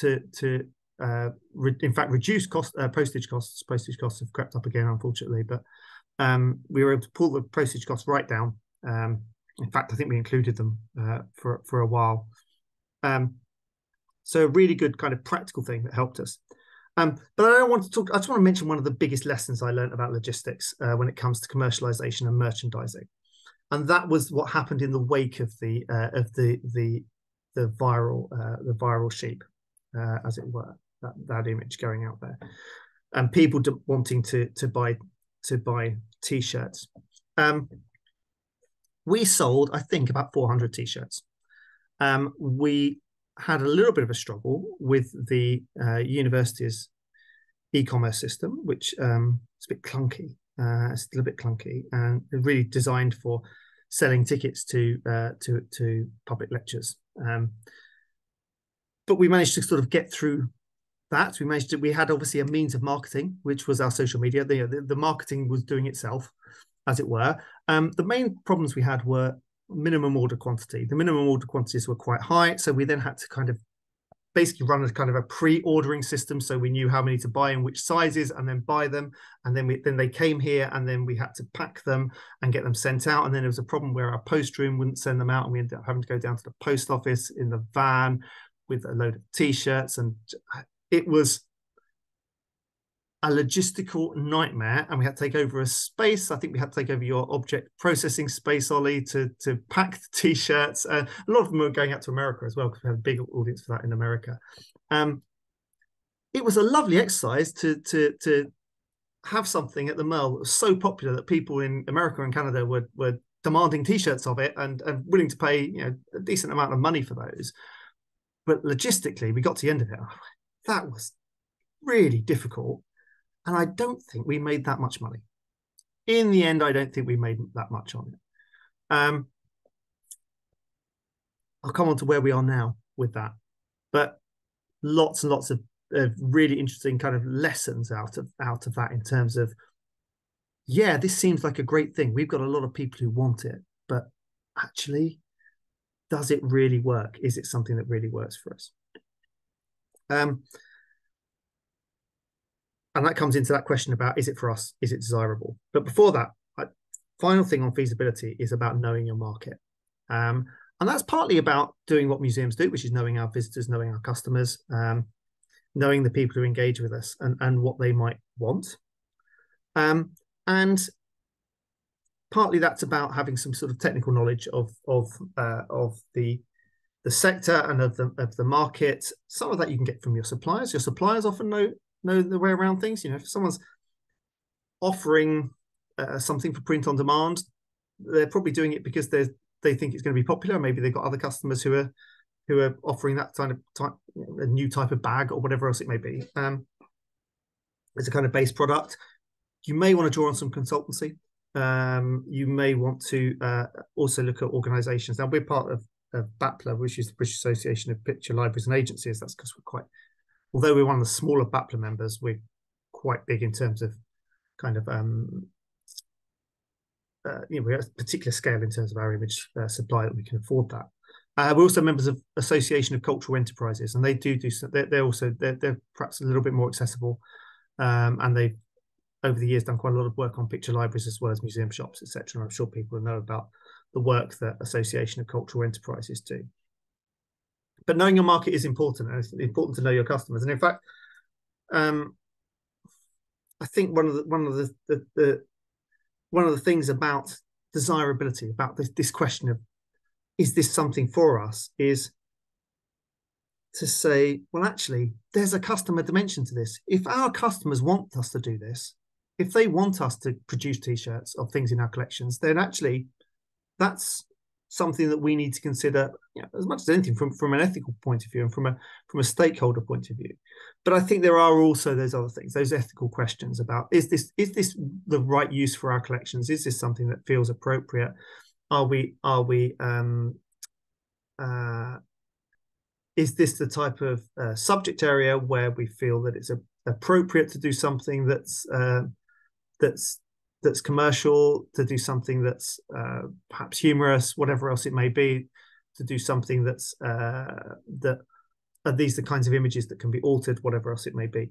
to to uh, re- in fact reduce cost uh, postage costs. Postage costs have crept up again, unfortunately, but um, we were able to pull the postage costs right down. Um, in fact, I think we included them uh, for for a while. Um, so a really good kind of practical thing that helped us. Um, but I don't want to talk. I just want to mention one of the biggest lessons I learned about logistics uh, when it comes to commercialization and merchandising, and that was what happened in the wake of the uh, of the the the viral uh, the viral sheep uh, as it were, that, that image going out there. and people wanting to to buy to buy t-shirts. Um, we sold, I think, about 400 t-shirts. Um, we had a little bit of a struggle with the uh, university's e-commerce system, which um, is a bit clunky. Uh, it's a little bit clunky and really designed for selling tickets to uh, to to public lectures. Um, but we managed to sort of get through that. We managed to. We had obviously a means of marketing, which was our social media. The the, the marketing was doing itself, as it were. Um, the main problems we had were minimum order quantity. The minimum order quantities were quite high, so we then had to kind of basically run a kind of a pre-ordering system so we knew how many to buy in which sizes and then buy them and then we then they came here and then we had to pack them and get them sent out and then there was a problem where our post room wouldn't send them out and we ended up having to go down to the post office in the van with a load of t-shirts and it was a logistical nightmare and we had to take over a space. I think we had to take over your object processing space, Ollie, to, to pack the t-shirts. Uh, a lot of them were going out to America as well because we have a big audience for that in America. Um, it was a lovely exercise to, to, to have something at the MERL that was so popular that people in America and Canada were, were demanding t-shirts of it and, and willing to pay you know, a decent amount of money for those. But logistically, we got to the end of it. That was really difficult and I don't think we made that much money. In the end, I don't think we made that much on it. Um, I'll come on to where we are now with that. But lots and lots of, of really interesting kind of lessons out of out of that in terms of yeah, this seems like a great thing. We've got a lot of people who want it, but actually, does it really work? Is it something that really works for us? Um, and that comes into that question about is it for us is it desirable but before that I, final thing on feasibility is about knowing your market um, and that's partly about doing what museums do which is knowing our visitors knowing our customers um, knowing the people who engage with us and, and what they might want um, and partly that's about having some sort of technical knowledge of of uh, of the the sector and of the of the market. Some of that you can get from your suppliers. Your suppliers often know know the way around things. You know, if someone's offering uh, something for print on demand, they're probably doing it because they they think it's going to be popular. Maybe they've got other customers who are who are offering that kind of type, a new type of bag or whatever else it may be. Um, it's a kind of base product. You may want to draw on some consultancy. Um, you may want to uh, also look at organisations. Now we're part of, of BAPLA, which is the British Association of Picture Libraries and Agencies. That's because we're quite although we're one of the smaller BAPLA members, we're quite big in terms of kind of um, uh, you know, we're at a particular scale in terms of our image uh, supply that we can afford that. Uh, we're also members of Association of Cultural Enterprises, and they do do. They're, they're also they're, they're, perhaps a little bit more accessible, um, and they've over the years done quite a lot of work on picture libraries as well as museum shops, etc. I'm sure people know about the work that Association of Cultural Enterprises do but knowing your market is important and it's important to know your customers and in fact um, i think one of the one of the, the, the one of the things about desirability about this, this question of is this something for us is to say well actually there's a customer dimension to this if our customers want us to do this if they want us to produce t-shirts of things in our collections then actually that's something that we need to consider you know, as much as anything from, from an ethical point of view and from a from a stakeholder point of view. But I think there are also those other things, those ethical questions about is this is this the right use for our collections? Is this something that feels appropriate? Are we are we um, uh, is this the type of uh, subject area where we feel that it's a, appropriate to do something that's uh, that's that's commercial, to do something that's uh, perhaps humorous, whatever else it may be, to do something that's uh, that are these the kinds of images that can be altered, whatever else it may be.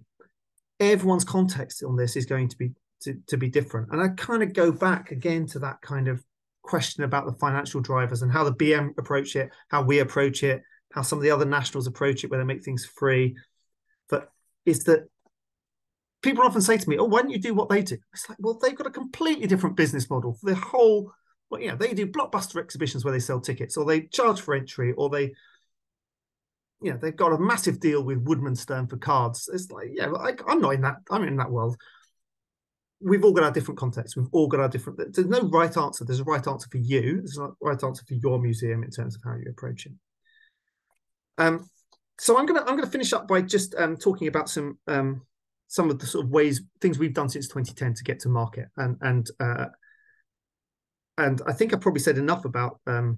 Everyone's context on this is going to be to, to be different, and I kind of go back again to that kind of question about the financial drivers and how the BM approach it, how we approach it, how some of the other nationals approach it, where they make things free. But is that people often say to me, "Oh, why don't you do what they do?" It's like, well, they've got a completely different business model for the whole. Well, yeah, they do blockbuster exhibitions where they sell tickets, or they charge for entry, or they you know they've got a massive deal with Woodmansterne for cards. It's like yeah, I, I'm not in that. I'm in that world. We've all got our different contexts. We've all got our different. There's no right answer. There's a right answer for you. There's a right answer for your museum in terms of how you approach it. Um, so I'm gonna I'm gonna finish up by just um, talking about some um, some of the sort of ways things we've done since 2010 to get to market and and uh, and I think I probably said enough about um,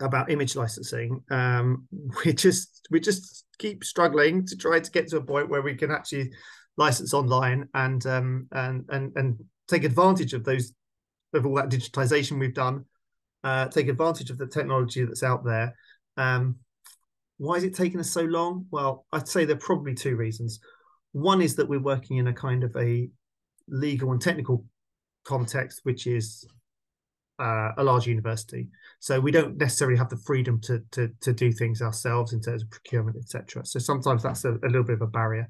about image licensing. Um, we just we just keep struggling to try to get to a point where we can actually license online and um, and and and take advantage of those of all that digitization we've done. Uh, take advantage of the technology that's out there. Um, why is it taking us so long? Well, I'd say there are probably two reasons. One is that we're working in a kind of a legal and technical context, which is uh, a large university. So we don't necessarily have the freedom to to to do things ourselves in terms of procurement, etc. So sometimes that's a, a, little bit of a barrier.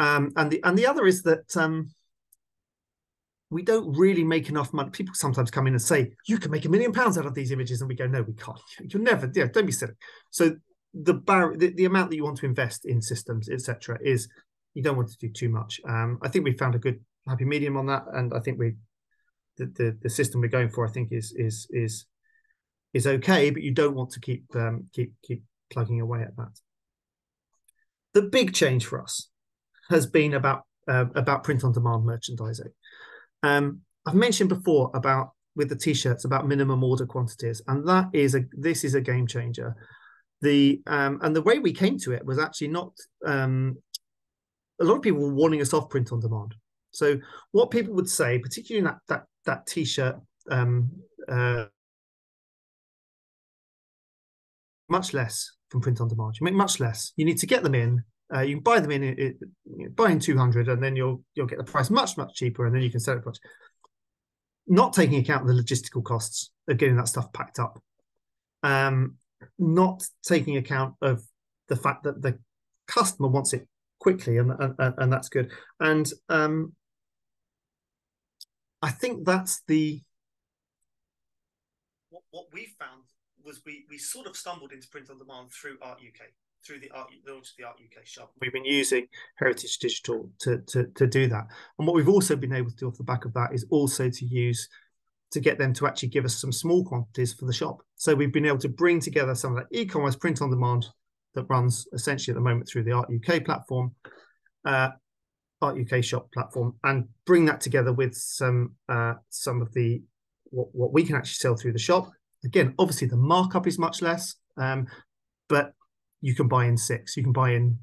Um, and the and the other is that um, we don't really make enough money. People sometimes come in and say, "You can make a million pounds out of these images," and we go, "No, we can't. You'll never. Yeah, don't be silly." So the bar the, the amount that you want to invest in systems, etc., is you don't want to do too much. Um, I think we found a good happy medium on that, and I think we the, the, the system we're going for, I think, is is is is okay, but you don't want to keep um, keep keep plugging away at that. The big change for us has been about uh, about print on demand merchandising. Um, I've mentioned before about with the t-shirts about minimum order quantities, and that is a this is a game changer. The um, and the way we came to it was actually not um, a lot of people were warning us off print on demand. So what people would say, particularly in that that that t-shirt um, uh, much less from print on demand. You make much less. You need to get them in. Uh, you can buy them in, it, it, buy in 200 and then you'll you'll get the price much, much cheaper and then you can sell it. Much. Not taking account the logistical costs of getting that stuff packed up. Um, not taking account of the fact that the customer wants it quickly and, and, and that's good. And um, I think that's the what, what we found was we we sort of stumbled into print on demand through Art UK, through the Art launch of the Art UK shop. We've been using Heritage Digital to, to to do that, and what we've also been able to do off the back of that is also to use to get them to actually give us some small quantities for the shop. So we've been able to bring together some of that e-commerce print on demand that runs essentially at the moment through the Art UK platform, uh, Art UK shop platform and bring that together with some uh, some of the what, what we can actually sell through the shop. Again, obviously the markup is much less, um, but you can buy in six. You can buy in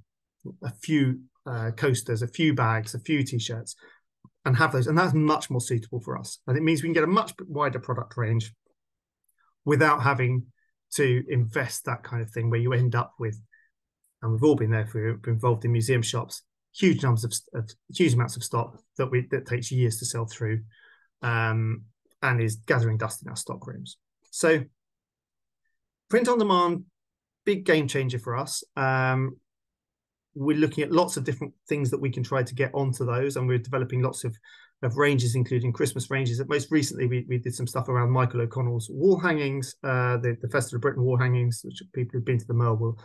a few uh, coasters, a few bags, a few t-shirts, and have those. And that's much more suitable for us. And it means we can get a much wider product range without having to invest that kind of thing where you end up with, and we've all been there we're involved in museum shops, huge numbers of, of, huge amounts of stock that we that takes years to sell through, um, and is gathering dust in our stock rooms. So, print on demand, big game changer for us. Um, we're looking at lots of different things that we can try to get onto those, and we're developing lots of of ranges, including Christmas ranges. Most recently, we, we did some stuff around Michael O'Connell's wall hangings, uh, the, the Festival of Britain wall hangings, which people who've been to the MERL will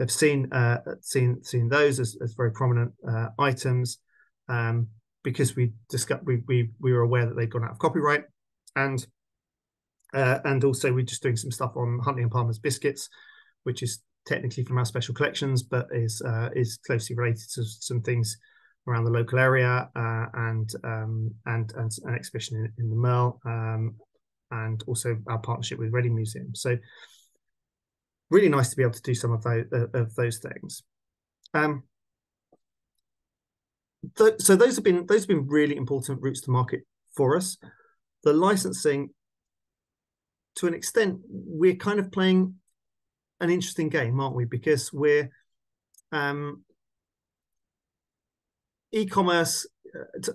they've seen uh, seen seen those as, as very prominent uh, items um, because we discussed we, we we were aware that they'd gone out of copyright and uh, and also we're just doing some stuff on Huntley and Palmer's biscuits, which is technically from our special collections, but is uh, is closely related to some things around the local area uh, and um, and and an exhibition in, in the MERL um, and also our partnership with Reading Museum. So really nice to be able to do some of those uh, of those things. Um, th so those have been those have been really important routes to market for us. The licensing, to an extent, we're kind of playing an interesting game, aren't we? Because we're um, e-commerce. Uh,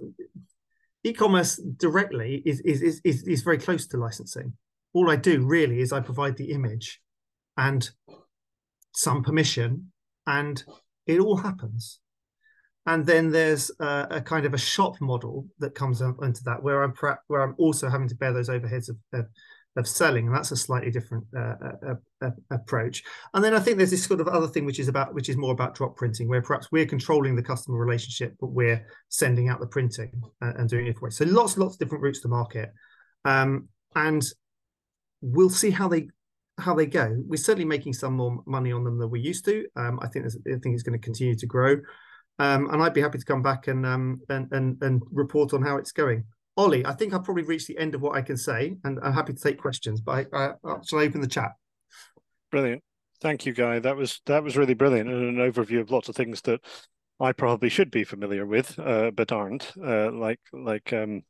e-commerce directly is, is is is very close to licensing. All I do really is I provide the image and some permission, and it all happens. And then there's a, a kind of a shop model that comes into that, where I'm where I'm also having to bear those overheads of, of, of selling. And that's a slightly different uh, uh, uh, approach. And then I think there's this sort of other thing which is about which is more about drop printing, where perhaps we're controlling the customer relationship, but we're sending out the printing uh, and doing it for So lots, lots of different routes to market, um, and we'll see how they how they go. We're certainly making some more money on them than we used to. Um, I think I think it's going to continue to grow, um, and I'd be happy to come back and um, and and and report on how it's going. Ollie, I think I've probably reached the end of what I can say, and I'm happy to take questions. But I, I, shall I open the chat? Brilliant, thank you, Guy. That was that was really brilliant and an overview of lots of things that I probably should be familiar with, uh, but aren't. Uh, like like um,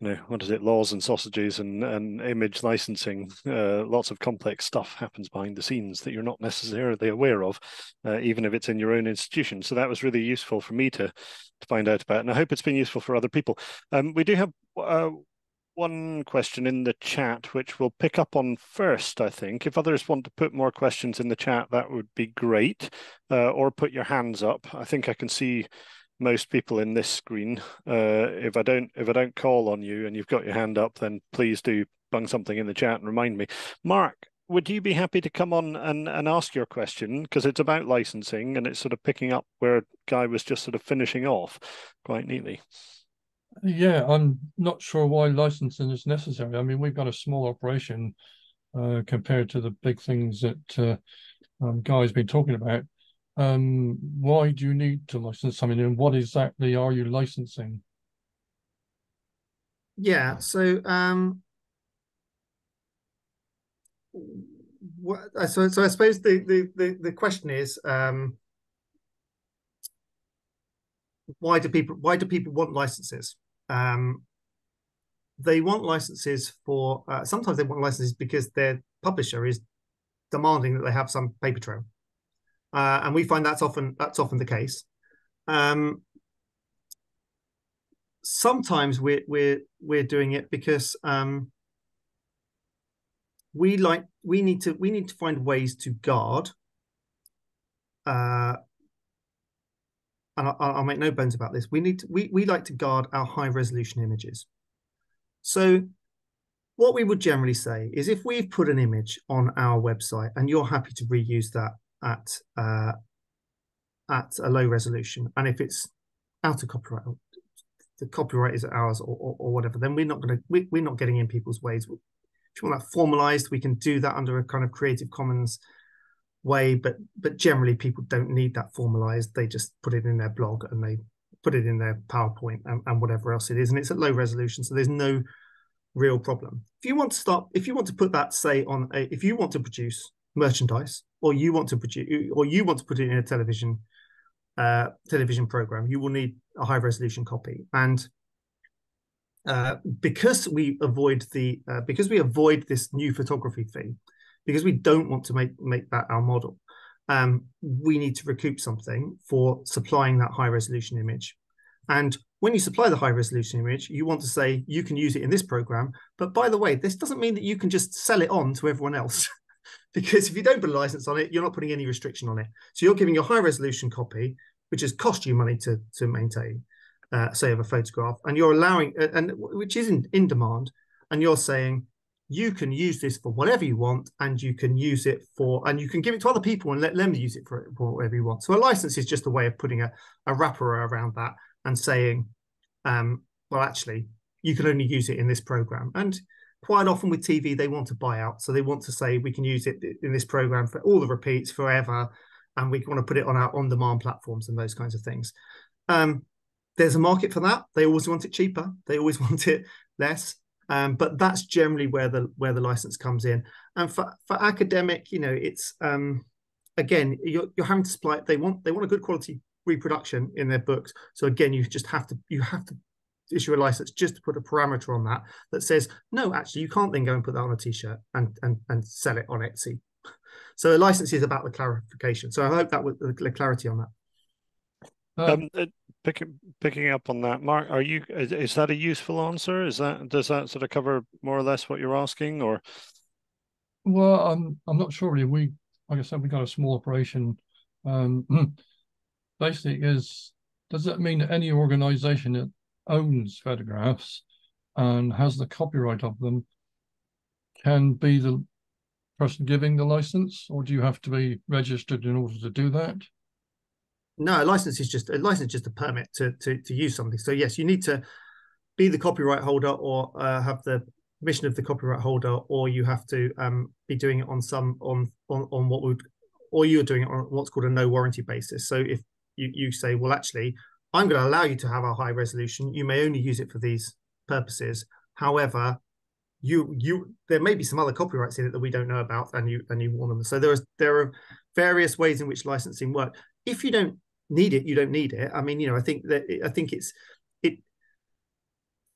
you know what is it laws and sausages and and image licensing uh, lots of complex stuff happens behind the scenes that you're not necessarily aware of uh, even if it's in your own institution so that was really useful for me to find out about and i hope it's been useful for other people um, we do have uh, one question in the chat which we'll pick up on first i think if others want to put more questions in the chat that would be great uh, or put your hands up i think i can see most people in this screen. Uh, if I don't if I don't call on you and you've got your hand up, then please do bung something in the chat and remind me. Mark, would you be happy to come on and, and ask your question because it's about licensing and it's sort of picking up where Guy was just sort of finishing off quite neatly. Yeah, I'm not sure why licensing is necessary. I mean, we've got a small operation uh, compared to the big things that uh, um, Guy's been talking about um, why do you need to license something and what exactly are you licensing? Yeah, so um, what, so so I suppose the the the, the question is um, why do people why do people want licenses? Um, they want licenses for uh, sometimes they want licenses because their publisher is demanding that they have some paper trail uh, and we find that's often that's often the case. Um, sometimes we're we're we're doing it because um, we like we need to we need to find ways to guard. Uh, and I'll, I'll make no bones about this. We need to, we we like to guard our high resolution images. So what we would generally say is if we've put an image on our website and you're happy to reuse that at uh, at a low resolution, and if it's out of copyright, the copyright is ours or, or, or whatever, then we're not going to we, we're not getting in people's ways. If you want that formalized, we can do that under a kind of Creative Commons way, but but generally people don't need that formalized. They just put it in their blog and they put it in their PowerPoint and, and whatever else it is, and it's at low resolution, so there's no real problem. If you want to stop, if you want to put that, say on a, if you want to produce merchandise or you want to produce or you want to put it in a television uh, television program, you will need a high resolution copy. And uh, because we avoid the uh, because we avoid this new photography thing, because we don't want to make make that our model, um, we need to recoup something for supplying that high resolution image. And when you supply the high resolution image, you want to say you can use it in this program. But by the way, this doesn't mean that you can just sell it on to everyone else. because if you don't put a license on it, you're not putting any restriction on it. So you're giving your high resolution copy, which has cost you money to to maintain, uh, say of a photograph, and you're allowing uh, and which is in, in demand, and you're saying you can use this for whatever you want, and you can use it for and you can give it to other people and let them use it for, for whatever you want. So a license is just a way of putting a, a wrapper around that and saying, um, well, actually, you can only use it in this program. And quite often with TV, they want to buy out. So they want to say we can use it in this program for all the repeats forever, and we want to put it on our on-demand platforms and those kinds of things. Um, there's a market for that. They always want it cheaper. They always want it less. Um, but that's generally where the where the license comes in. And for, for academic, you know, it's um, again you're, you're having to supply. They want they want a good quality reproduction in their books. So again, you just have to you have to issue a license just to put a parameter on that that says no actually you can't then go and put that on a t-shirt and and, and sell it on etsy so a license is about the clarification so i hope that was the clarity on that um, um uh, pick, picking up on that mark are you is, is, that a useful answer? Is that does that sort of cover more or less what you're asking or? Well i'm i'm not sure really. We like i said we got a small operation. Um basically is does that mean that any organization that owns photographs and has the copyright of them can be the person giving the license, or do you have to be registered in order to do that? No, a license is just a license, is just a permit to to to use something. So yes, you need to be the copyright holder or uh, have the permission of the copyright holder, or you have to um, be doing it on some on on on what would, or you're doing it on what's called a no warranty basis. So if you you say, well, actually, I'm going to allow you to have a high resolution. You may only use it for these purposes. However, you you there may be some other copyrights in it that we don't know about, and you and you warn them. So there is there are various ways in which licensing work. If you don't need it, you don't need it. I mean, you know, I think that I think it's it.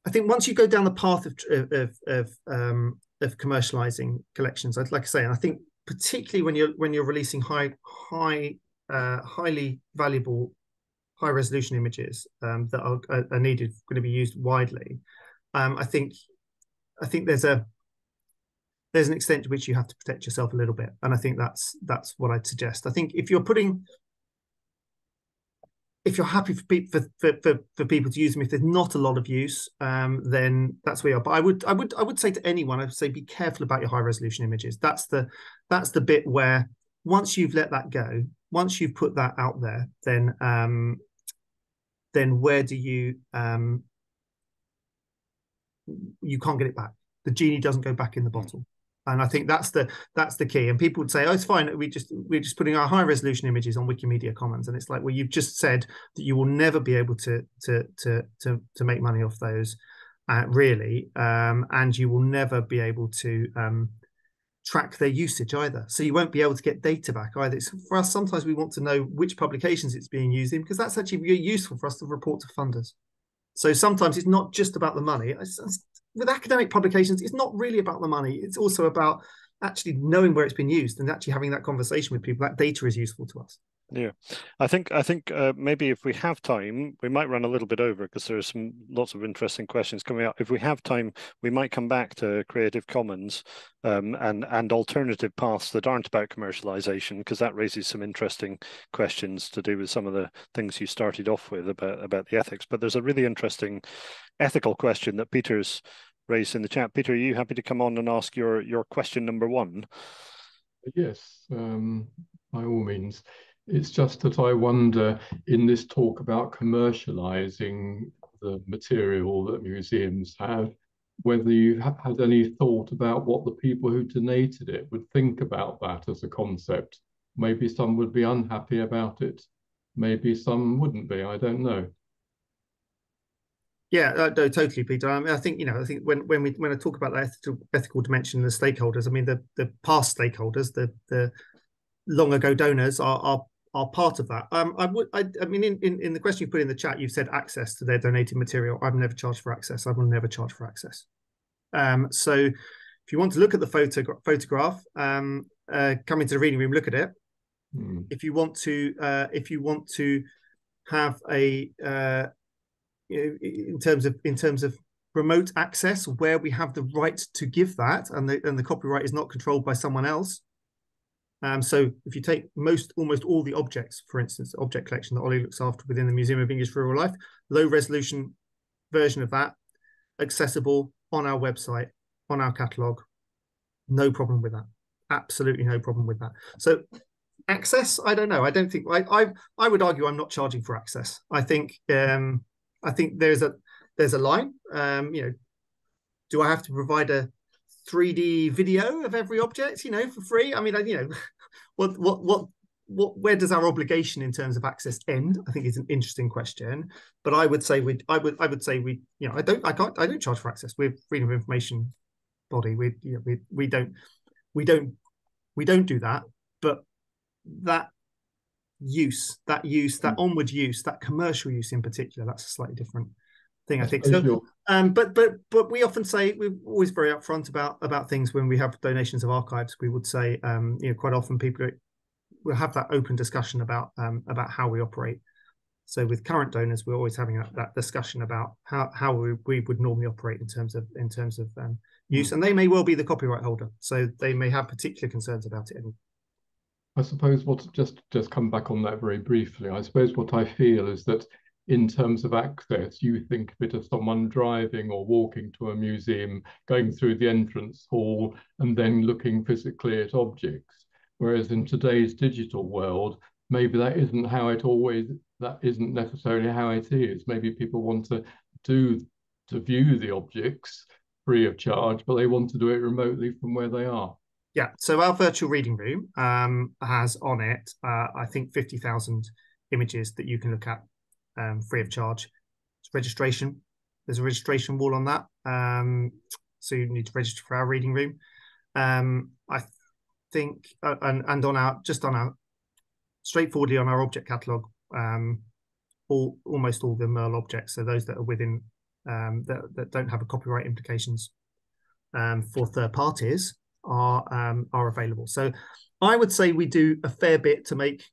I think once you go down the path of of of, um, of commercializing collections, I'd like to say, and I think particularly when you're when you're releasing high high uh, highly valuable high resolution images um, that are, are needed going to be used widely. Um, I think I think there's a there's an extent to which you have to protect yourself a little bit, and I think that's that's what I'd suggest. I think if you're putting if you're happy for, people for, for, for, people to use them, if there's not a lot of use, um, then that's where you are. But I would I would I would say to anyone, I would say be careful about your high resolution images. That's the that's the bit where once you've let that go, once you've put that out there, then um, then where do you um, you can't get it back. The genie doesn't go back in the hmm. bottle. And I think that's the that's the key. And people would say, "Oh, it's fine. We just we're just putting our high resolution images on Wikimedia Commons." And it's like, well, you've just said that you will never be able to to to to to make money off those, uh, really, um, and you will never be able to um, track their usage either. So you won't be able to get data back either. It's, for us, sometimes we want to know which publications it's being used in because that's actually really useful for us to report to funders. So sometimes it's not just about the money. With academic publications, it's not really about the money. It's also about actually knowing where it's been used and actually having that conversation with people. That data is useful to us. Yeah, I think I think uh, maybe if we have time, we might run a little bit over because there are some lots of interesting questions coming up. If we have time, we might come back to Creative Commons um, and and alternative paths that aren't about commercialization because that raises some interesting questions to do with some of the things you started off with about about the ethics. But there's a really interesting ethical question that Peter's raised in the chat. Peter, are you happy to come on and ask your your question number one? Yes, um, by all means. It's just that I wonder in this talk about commercializing the material that museums have, whether you had any thought about what the people who donated it would think about that as a concept. Maybe some would be unhappy about it. Maybe some wouldn't be. I don't know. Yeah, uh, no, totally, Peter. I, mean, I think you know. I think when when we when I talk about the ethical ethical dimension, the stakeholders. I mean, the the past stakeholders, the the long ago donors are are are part of that. Um, I would, I, I mean, in, in, in the question you put in the chat, you've said access to their donated material. I've never charged for access. I will never charge for access. Um, so if you want to look at the photo, photograph, um, uh, come into the reading room, look at it. Mm. If you want to, uh, if you want to have a, uh, in terms of in terms of remote access, where we have the right to give that, and the and the copyright is not controlled by someone else, um, so if you take most, almost all the objects, for instance, object collection that Ollie looks after within the Museum of English Rural Life, low resolution version of that, accessible on our website, on our catalogue, no problem with that. Absolutely no problem with that. So access, I don't know. I don't think I I, I would argue I'm not charging for access. I think um, I think there's a there's a line. Um, you know, do I have to provide a 3D video of every object, you know, for free? I mean, you know, what what what what where does our obligation in terms of access end? I think is an interesting question. But I would say we I would I would say we you know I don't I can't I don't charge for access. We're freedom of information body. We you know, we we don't we don't we don't do that. But that use that use that mm. onward use that commercial use in particular that's a slightly different thing. I think so. Um, but but but we often say we're always very upfront about about things when we have donations of archives. We would say um, you know quite often people will have that open discussion about um, about how we operate. So with current donors, we're always having that, that discussion about how how we, we would normally operate in terms of in terms of um, use, and they may well be the copyright holder, so they may have particular concerns about it. I suppose what just just come back on that very briefly. I suppose what I feel is that in terms of access, you think of it as someone driving or walking to a museum, going through the entrance hall, and then looking physically at objects. Whereas in today's digital world, maybe that isn't how it always, that isn't necessarily how it is. Maybe people want to do, to view the objects free of charge, but they want to do it remotely from where they are. Yeah, so our virtual reading room um, has on it, uh, I think, 50,000 images that you can look at um, free of charge. It's registration. There's a registration wall on that. Um, so you need to register for our reading room. Um, I think, uh, and, and on our, just on our, straightforwardly on our object catalog, um, all almost all the MERL objects, so those that are within, um, that, that don't have a copyright implications for third parties are um, are available. So I would say we do a fair bit to make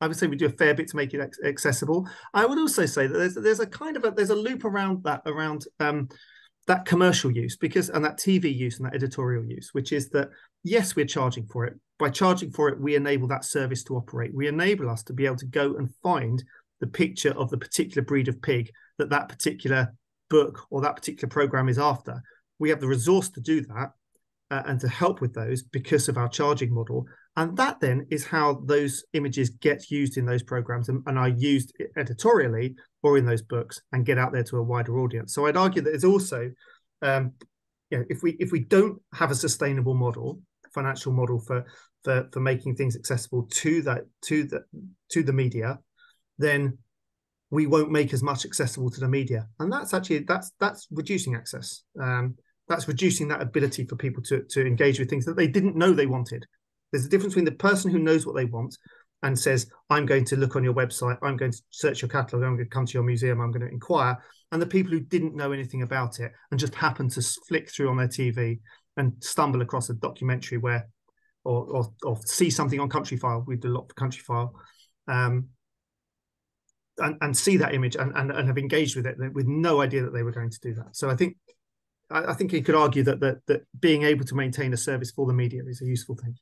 I would say we do a fair bit to make it accessible. I would also say that there's there's a kind of a there's a loop around that around um, that commercial use because and that TV use and that editorial use, which is that yes, we're charging for it. By charging for it, we enable that service to operate. We enable us to be able to go and find the picture of the particular breed of pig that that particular book or that particular program is after. We have the resource to do that uh, and to help with those because of our charging model. And that then is how those images get used in those programs and, and, are used editorially or in those books and get out there to a wider audience. So I'd argue that it's also, um, you know, if we if we don't have a sustainable model, financial model for for for making things accessible to that to the to the media, then we won't make as much accessible to the media, and that's actually that's that's reducing access. Um, that's reducing that ability for people to to engage with things that they didn't know they wanted. There's a difference between the person who knows what they want and says, I'm going to look on your website, I'm going to search your catalog, I'm going to come to your museum, I'm going to inquire, and the people who didn't know anything about it and just happen to flick through on their TV and stumble across a documentary where, or, or, or see something on Countryfile, we do a lot for Countryfile, um, and, and see that image and, and, and have engaged with it with no idea that they were going to do that. So I think I, I think you could argue that, that that being able to maintain a service for the media is a useful thing.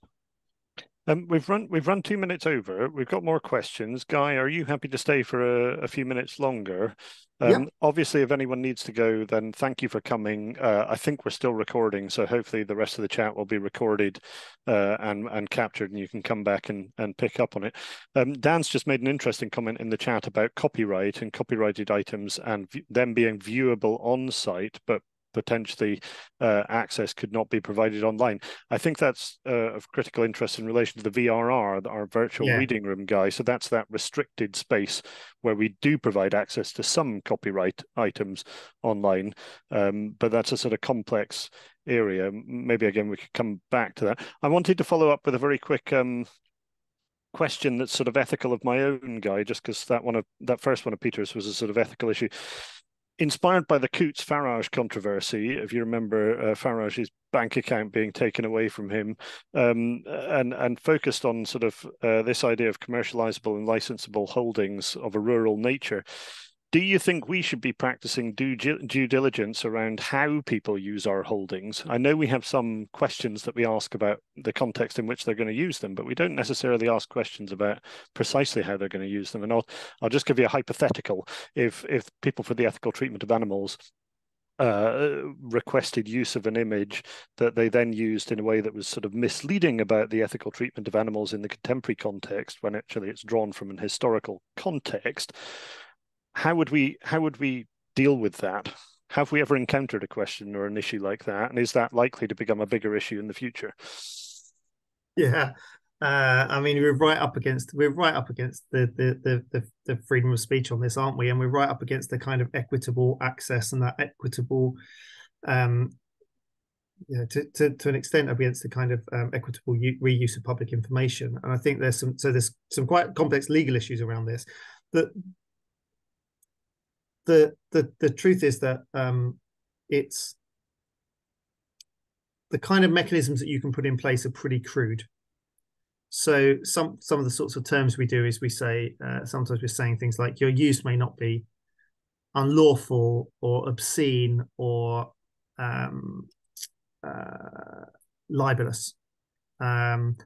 Um, we've run we've run two minutes over. We've got more questions. Guy, are you happy to stay for a, a few minutes longer? Um, yeah. Obviously, if anyone needs to go, then thank you for coming. Uh, I think we're still recording, so hopefully the rest of the chat will be recorded uh, and and captured, and you can come back and and pick up on it. Um, Dan's just made an interesting comment in the chat about copyright and copyrighted items and them being viewable on site, but potentially uh, access could not be provided online. I think that's uh, of critical interest in relation to the VRR, our virtual yeah. reading room guy. So that's that restricted space where we do provide access to some copyright items online, um, but that's a sort of complex area. Maybe again we could come back to that. I wanted to follow up with a very quick. Um, question that's sort of ethical of my own guy just because that one of that first one of peter's was a sort of ethical issue inspired by the Coutts Farage controversy, if you remember uh, Farage's bank account being taken away from him, um, and and focused on sort of uh, this idea of commercializable and licensable holdings of a rural nature do you think we should be practicing due, due diligence around how people use our holdings? I know we have some questions that we ask about the context in which they're going to use them, but we don't necessarily ask questions about precisely how they're going to use them. And I'll I'll just give you a hypothetical. If if people for the ethical treatment of animals uh, requested use of an image that they then used in a way that was sort of misleading about the ethical treatment of animals in the contemporary context, when actually it's drawn from an historical context how would we how would we deal with that? Have we ever encountered a question or an issue like that, and is that likely to become a bigger issue in the future? Yeah, uh, I mean, we're right up against we're right up against the, the the, the freedom of speech on this, aren't we? And we're right up against the kind of equitable access and that equitable, um, you know, to, to to an extent against the kind of um, equitable reuse of public information. And I think there's some so there's some quite complex legal issues around this. That the the the truth is that um, it's the kind of mechanisms that you can put in place are pretty crude. So some some of the sorts of terms we do is we say uh, sometimes we're saying things like your use may not be unlawful or obscene or um, uh, libelous. Um,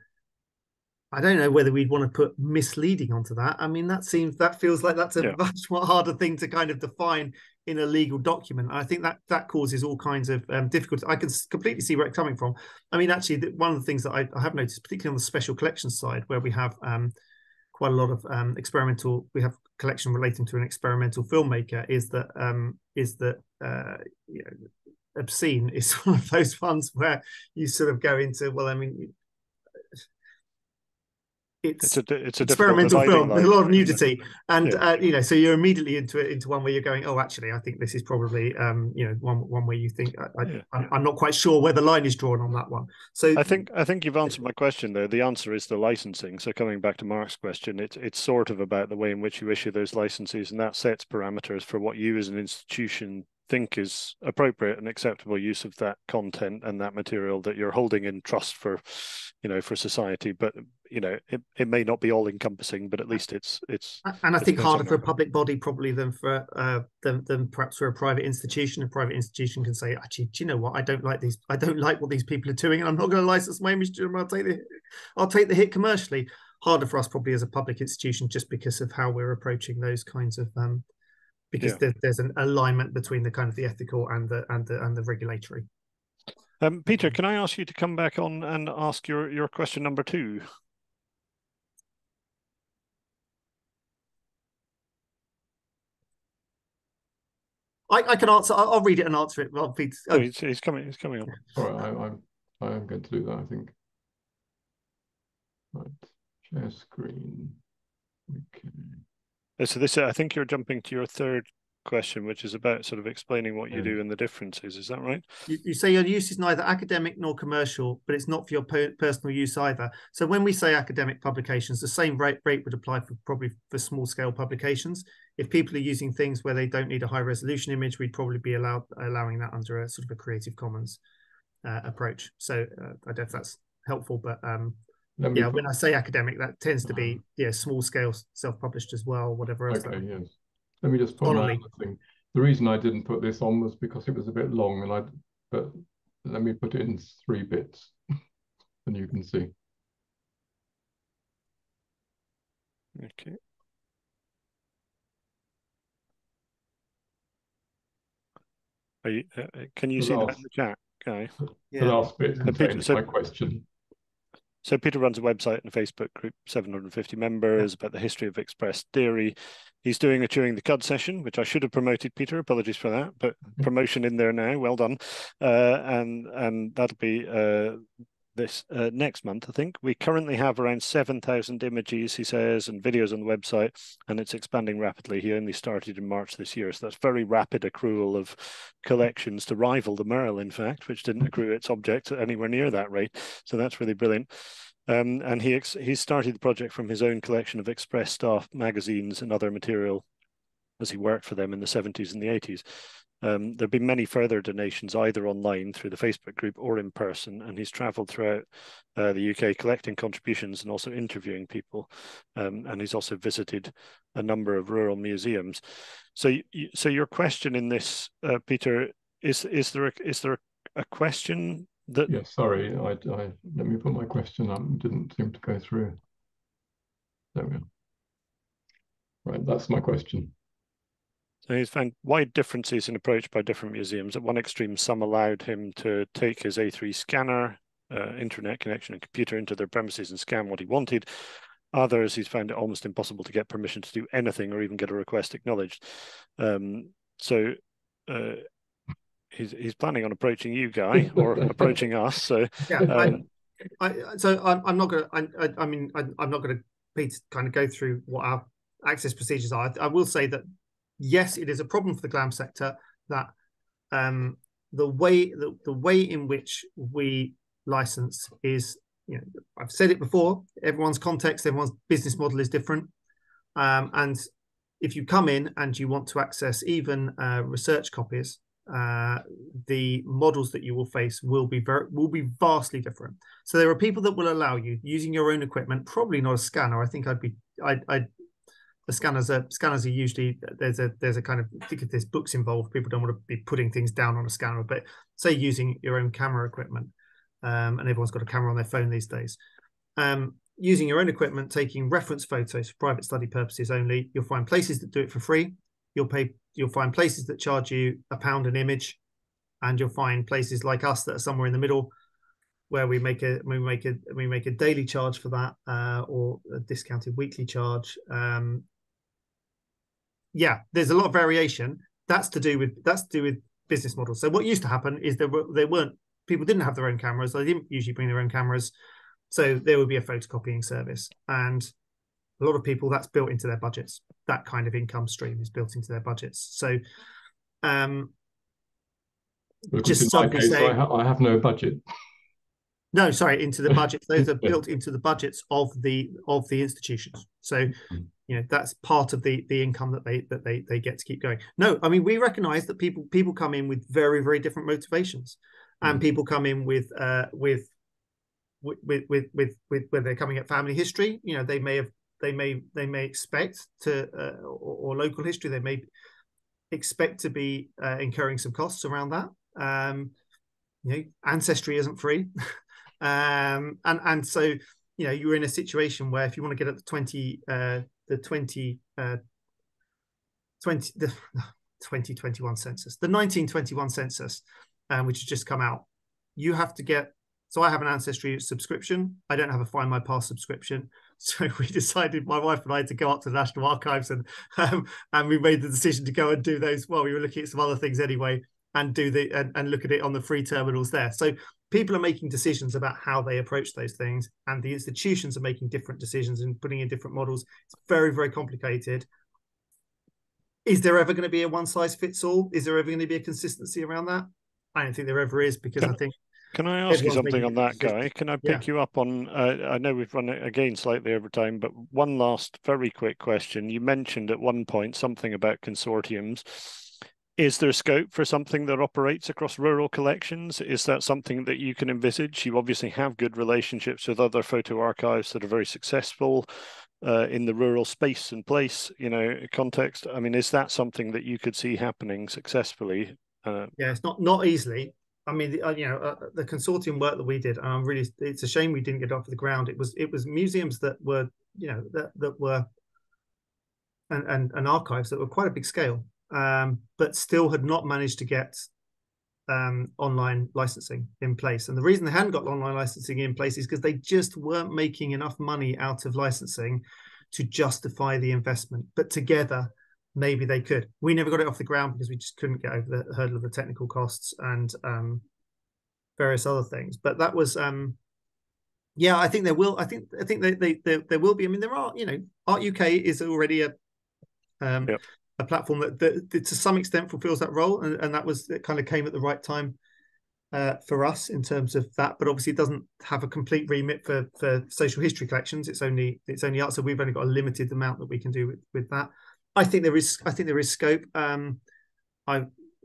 I don't know whether we'd want to put misleading onto that. I mean, that seems that feels like that's a yeah. much more harder thing to kind of define in a legal document. I think that that causes all kinds of um, difficulties. I can completely see where it's coming from. I mean, actually, one of the things that I, I have noticed, particularly on the special collections side, where we have um, quite a lot of um, experimental, we have collection relating to an experimental filmmaker, is that um, is that uh, you know, obscene is one of those ones where you sort of go into well, I mean it's, it's a, it's a experimental film with a lot of nudity. And yeah. uh, you know so you're immediately into it into one where you're going oh actually i think this is probably um you know one one where you think I, yeah. I, i'm not quite sure where the line is drawn on that one. So i think i think you've answered my question there the answer is the licensing. So coming back to mark's question it's it's sort of about the way in which you issue those licenses and that sets parameters for what you as an institution think is appropriate and acceptable use of that content and that material that you're holding in trust for you know for society. But you know it, it may not be all encompassing but at least it's it's and i think harder for a public body probably than for uh than, than perhaps for a private institution. A private institution can say actually do you know what? I don't like these i don't like what these people are doing and i'm not going to license my image to them. I'll take the i'll take the hit commercially. Harder for us probably as a public institution just because of how we're approaching those kinds of um because yeah. there, there's an alignment between the kind of the ethical and the and the and the regulatory. Um, Peter, can I ask you to come back on and ask your your question number two? I, I can answer. I'll, I'll, read it and answer it. Well, Peter, oh, he's, he's, coming. He's coming on. All right, I, I'm I am going to do that. I think. Right, share screen. Okay. Uh, so this, I think you're jumping to your third question, which is about sort of explaining what you do and the differences. Is that right? You, you, say your use is neither academic nor commercial, but it's not for your per personal use either. So when we say academic publications, the same rate, rate would apply for probably for small scale publications. If people are using things where they don't need a high resolution image, we'd probably be allowed allowing that under a sort of a Creative Commons uh, approach. So uh, I don't know if that's helpful, but um, yeah, put... when I say academic, that tends to be uh-huh. yeah small scale, self published as well, whatever else. Okay, yes. Let me just put another thing. The reason I didn't put this on was because it was a bit long, and I but let me put it in three bits, and you can see. Okay. You, uh, uh, can you the see last, that in the chat, guy? Yeah. The last bit contains so, my question. So Peter runs a website and a Facebook group, 750 members, about the history of Express Dairy. He's doing a chewing the cud session, which I should have promoted, Peter. Apologies for that, but mm-hmm. promotion in there now. Well done. Uh, and and that'll be uh, this uh, next month, I think. We currently have around 7,000 images, he says, and videos on the website, and it's expanding rapidly. He only started in March this year, so that's very rapid accrual of collections to rival the MERL, in fact, which didn't accrue its object anywhere near that rate. So that's really brilliant. Um, and he he started the project from his own collection of Express staff magazines and other material as he worked for them in the 70s and the 80s. Um, there have been many further donations either online through the Facebook group or in person, and he's travelled throughout uh, the UK collecting contributions and also interviewing people. Um, and he's also visited a number of rural museums. So, so your question in this, uh, Peter, is is there a, is there a question that yes sorry I, I let me put my question up didn't seem to go through there we go right that's my question so he's found wide differences in approach by different museums at one extreme some allowed him to take his a3 scanner uh, internet connection and computer into their premises and scan what he wanted others he's found it almost impossible to get permission to do anything or even get a request acknowledged um, so uh, he's he's planning on approaching you, Guy, or approaching us. So yeah, um, I, I, so I'm, I'm not gonna. I, I mean, I, am not gonna Pete kind of go through what our access procedures are. I, I, will say that yes, it is a problem for the GLAM sector that um, the way the, the way in which we license is you know I've said it before. Everyone's context, everyone's business model is different, um, and if you come in and you want to access even uh, research copies, uh, the models that you will face will be very will be vastly different. So there are people that will allow you using your own equipment, probably not a scanner. I think I'd be I I the scanners are scanners are usually there's a there's a kind of think if there's books involved, people don't want to be putting things down on a scanner, but say using your own camera equipment, um, and everyone's got a camera on their phone these days. Um, using your own equipment, taking reference photos for private study purposes only. You'll find places that do it for free. You'll pay. You'll find places that charge you a pound an image, and you'll find places like us that are somewhere in the middle, where we make a we make a we make a daily charge for that uh, or a discounted weekly charge. Um, yeah, there's a lot of variation. That's to do with that's to do with business models. So what used to happen is there were there weren't people didn't have their own cameras. They didn't usually bring their own cameras, so there would be a photocopying service, and a lot of people that's built into their budgets. That kind of income stream is built into their budgets. So, um, just in my case, I, ha- I have no budget. No, sorry, into the budgets. Those are built into the budgets of the of the institutions. So, mm-hmm. you know, that's part of the the income that they that they they get to keep going. No, I mean we recognise that people people come in with very very different motivations, and mm-hmm. people come in with uh with with with with with when they're coming at family history. You know, they may have they may they may expect to uh, or, or, local history. They may expect to be uh, incurring some costs around that. Um, you know, ancestry isn't free. Um, and and so you know you're in a situation where if you want to get at the 20 uh, the 20 uh, 20 the 2021 census the 1921 census um, which has just come out you have to get so i have an ancestry subscription. I don't have a Findmypast subscription. So we decided my wife and i to go up to the national archives and um, and we made the decision to go and do those. Well we were looking at some other things anyway and do the and, and look at it on the free terminals there. So people are making decisions about how they approach those things and the institutions are making different decisions and putting in different models. It's very very complicated. Is there ever going to be a one size fits all is there ever going to be a consistency around that? I don't think there ever is because can, i think can i ask you something on that guy? Can i pick yeah. you up on uh, i know we've run it again slightly over time but one last very quick question. You mentioned at one point something about consortiums is there scope for something that operates across rural collections? Is that something that you can envisage? You obviously have good relationships with other photo archives that are very successful uh, in the rural space and place, you know, context. I mean, is that something that you could see happening successfully? Uh, yeah, it's not not easily. I mean, uh, you know, uh, the consortium work that we did, I'm really, it's a shame we didn't get off the ground. It was, it was museums that were, you know, that that were, and and, and archives that were quite a big scale um, but still had not managed to get um, online licensing in place. And the reason they hadn't got online licensing in place is because they just weren't making enough money out of licensing to justify the investment. But together, maybe they could. We never got it off the ground because we just couldn't get over the hurdle of the technical costs and um, various other things. But that was, um, yeah, I think there will. I think I think they, they, they, there will be. I mean, there are. You know, Art UK is already a um, yep a platform that, that, that, to some extent fulfills that role, and, and that was it. Kind of came at the right time uh, for us in terms of that. But obviously, it doesn't have a complete remit for for social history collections. It's only it's only art, so we've only got a limited amount that we can do with with that. I think there is I think there is scope. Um, I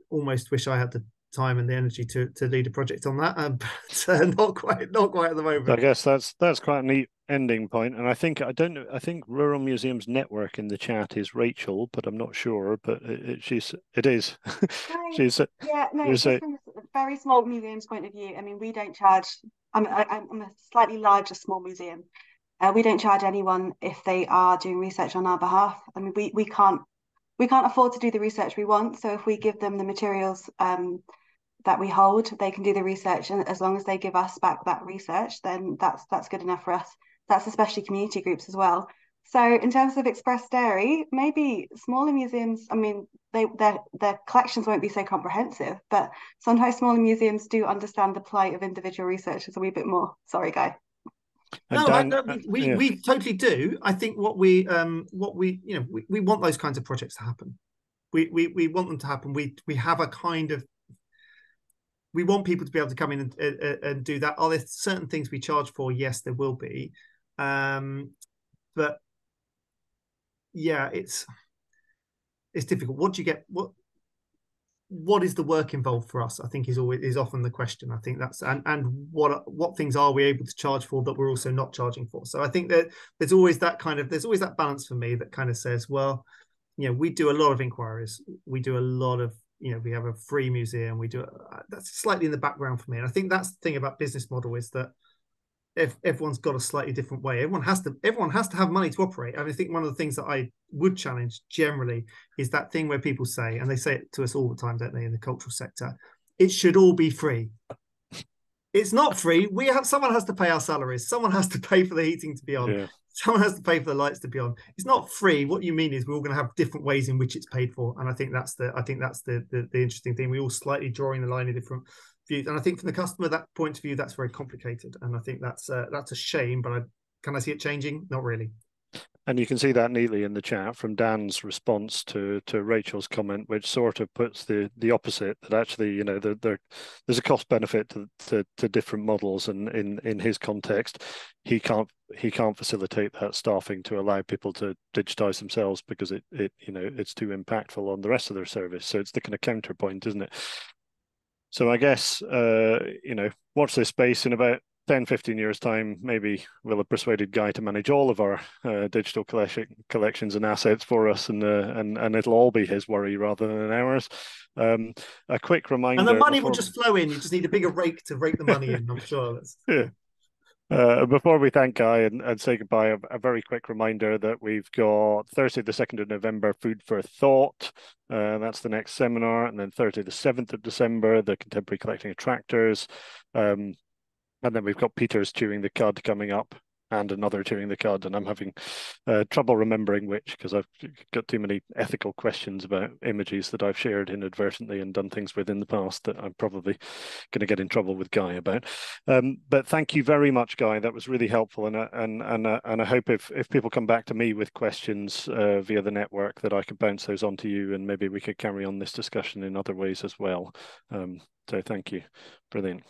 almost wish I had the time and the energy to to lead a project on that, um, but uh, not quite not quite at the moment. I guess that's that's quite neat ending. And I think I don't know. I think Rural Museums Network in the chat is Rachel, but I'm not sure. But it, it, she's it is. she's yeah. No, a, from a very small museum's point of view. I mean, we don't charge. I'm I, i am a slightly larger small museum. Uh, we don't charge anyone if they are doing research on our behalf. I mean, we we can't we can't afford to do the research we want. So if we give them the materials um, that we hold, they can do the research, and as long as they give us back that research, then that's that's good enough for us that's especially community groups as well. So in terms of express dairy, maybe smaller museums, I mean, they their their collections won't be so comprehensive, but sometimes smaller museums do understand the plight of individual researchers a wee bit more. Sorry, Guy. No, Dan, I, we, yeah. we totally do. I think what we um what we you know we, we want those kinds of projects to happen. We, we we want them to happen. We we have a kind of we want people to be able to come in and, uh, and do that. Are there certain things we charge for? Yes, there will be. Um, but yeah, it's it's difficult. What do you get? What what is the work involved for us? I think is always is often the question. I think that's and and what what things are we able to charge for that we're also not charging for? So I think that there's always that kind of there's always that balance for me that kind of says, well, you know, we do a lot of inquiries, we do a lot of you know, we have a free museum, we do uh, that's slightly in the background for me, and I think that's the thing about business model is that if everyone's got a slightly different way. Everyone has to everyone has to have money to operate. I, mean, I think one of the things that I would challenge generally is that thing where people say, and they say it to us all the time, don't they, in the cultural sector, it should all be free. It's not free. We have someone has to pay our salaries. Someone has to pay for the heating to be on. Yeah. Someone has to pay for the lights to be on. It's not free. What you mean is we're all going to have different ways in which it's paid for, and I think that's the I think that's the the, the interesting thing. We all slightly drawing the line in different views, and I think from the customer that point of view, that's very complicated, and I think that's uh, that's a shame. But I, can I see it changing? Not really. And you can see that neatly in the chat from Dan's response to to Rachel's comment, which sort of puts the the opposite that actually, you know, there, the, there's a cost benefit to, to, to different models, and in in his context, he can't he can't facilitate that staffing to allow people to digitize themselves because it it you know it's too impactful on the rest of their service. So it's the kind of counterpoint, isn't it? So I guess uh, you know, watch this space in about 10, 15 years time, maybe we'll have persuaded Guy to manage all of our uh, digital collection, collections and assets for us, and uh, and and it'll all be his worry rather than ours. Um, a quick reminder, and the money before... will just flow in. You just need a bigger rake to rake the money in. I'm sure. That's... Yeah. Uh, before we thank Guy and, and say goodbye, a, a, very quick reminder that we've got Thursday, the 2nd of November, Food for Thought. Uh, that's the next seminar. And then Thursday, the 7th of December, the Contemporary Collecting Attractors. Um, and then we've got Peter's chewing the cud coming up and another chewing the cud, and I'm having uh, trouble remembering which because I've got too many ethical questions about images that I've shared inadvertently and done things with in the past that I'm probably going to get in trouble with Guy about. Um, but thank you very much, Guy. That was really helpful, and and and and I hope if if people come back to me with questions uh, via the network that I could bounce those onto you, and maybe we could carry on this discussion in other ways as well. Um, so thank you, brilliant.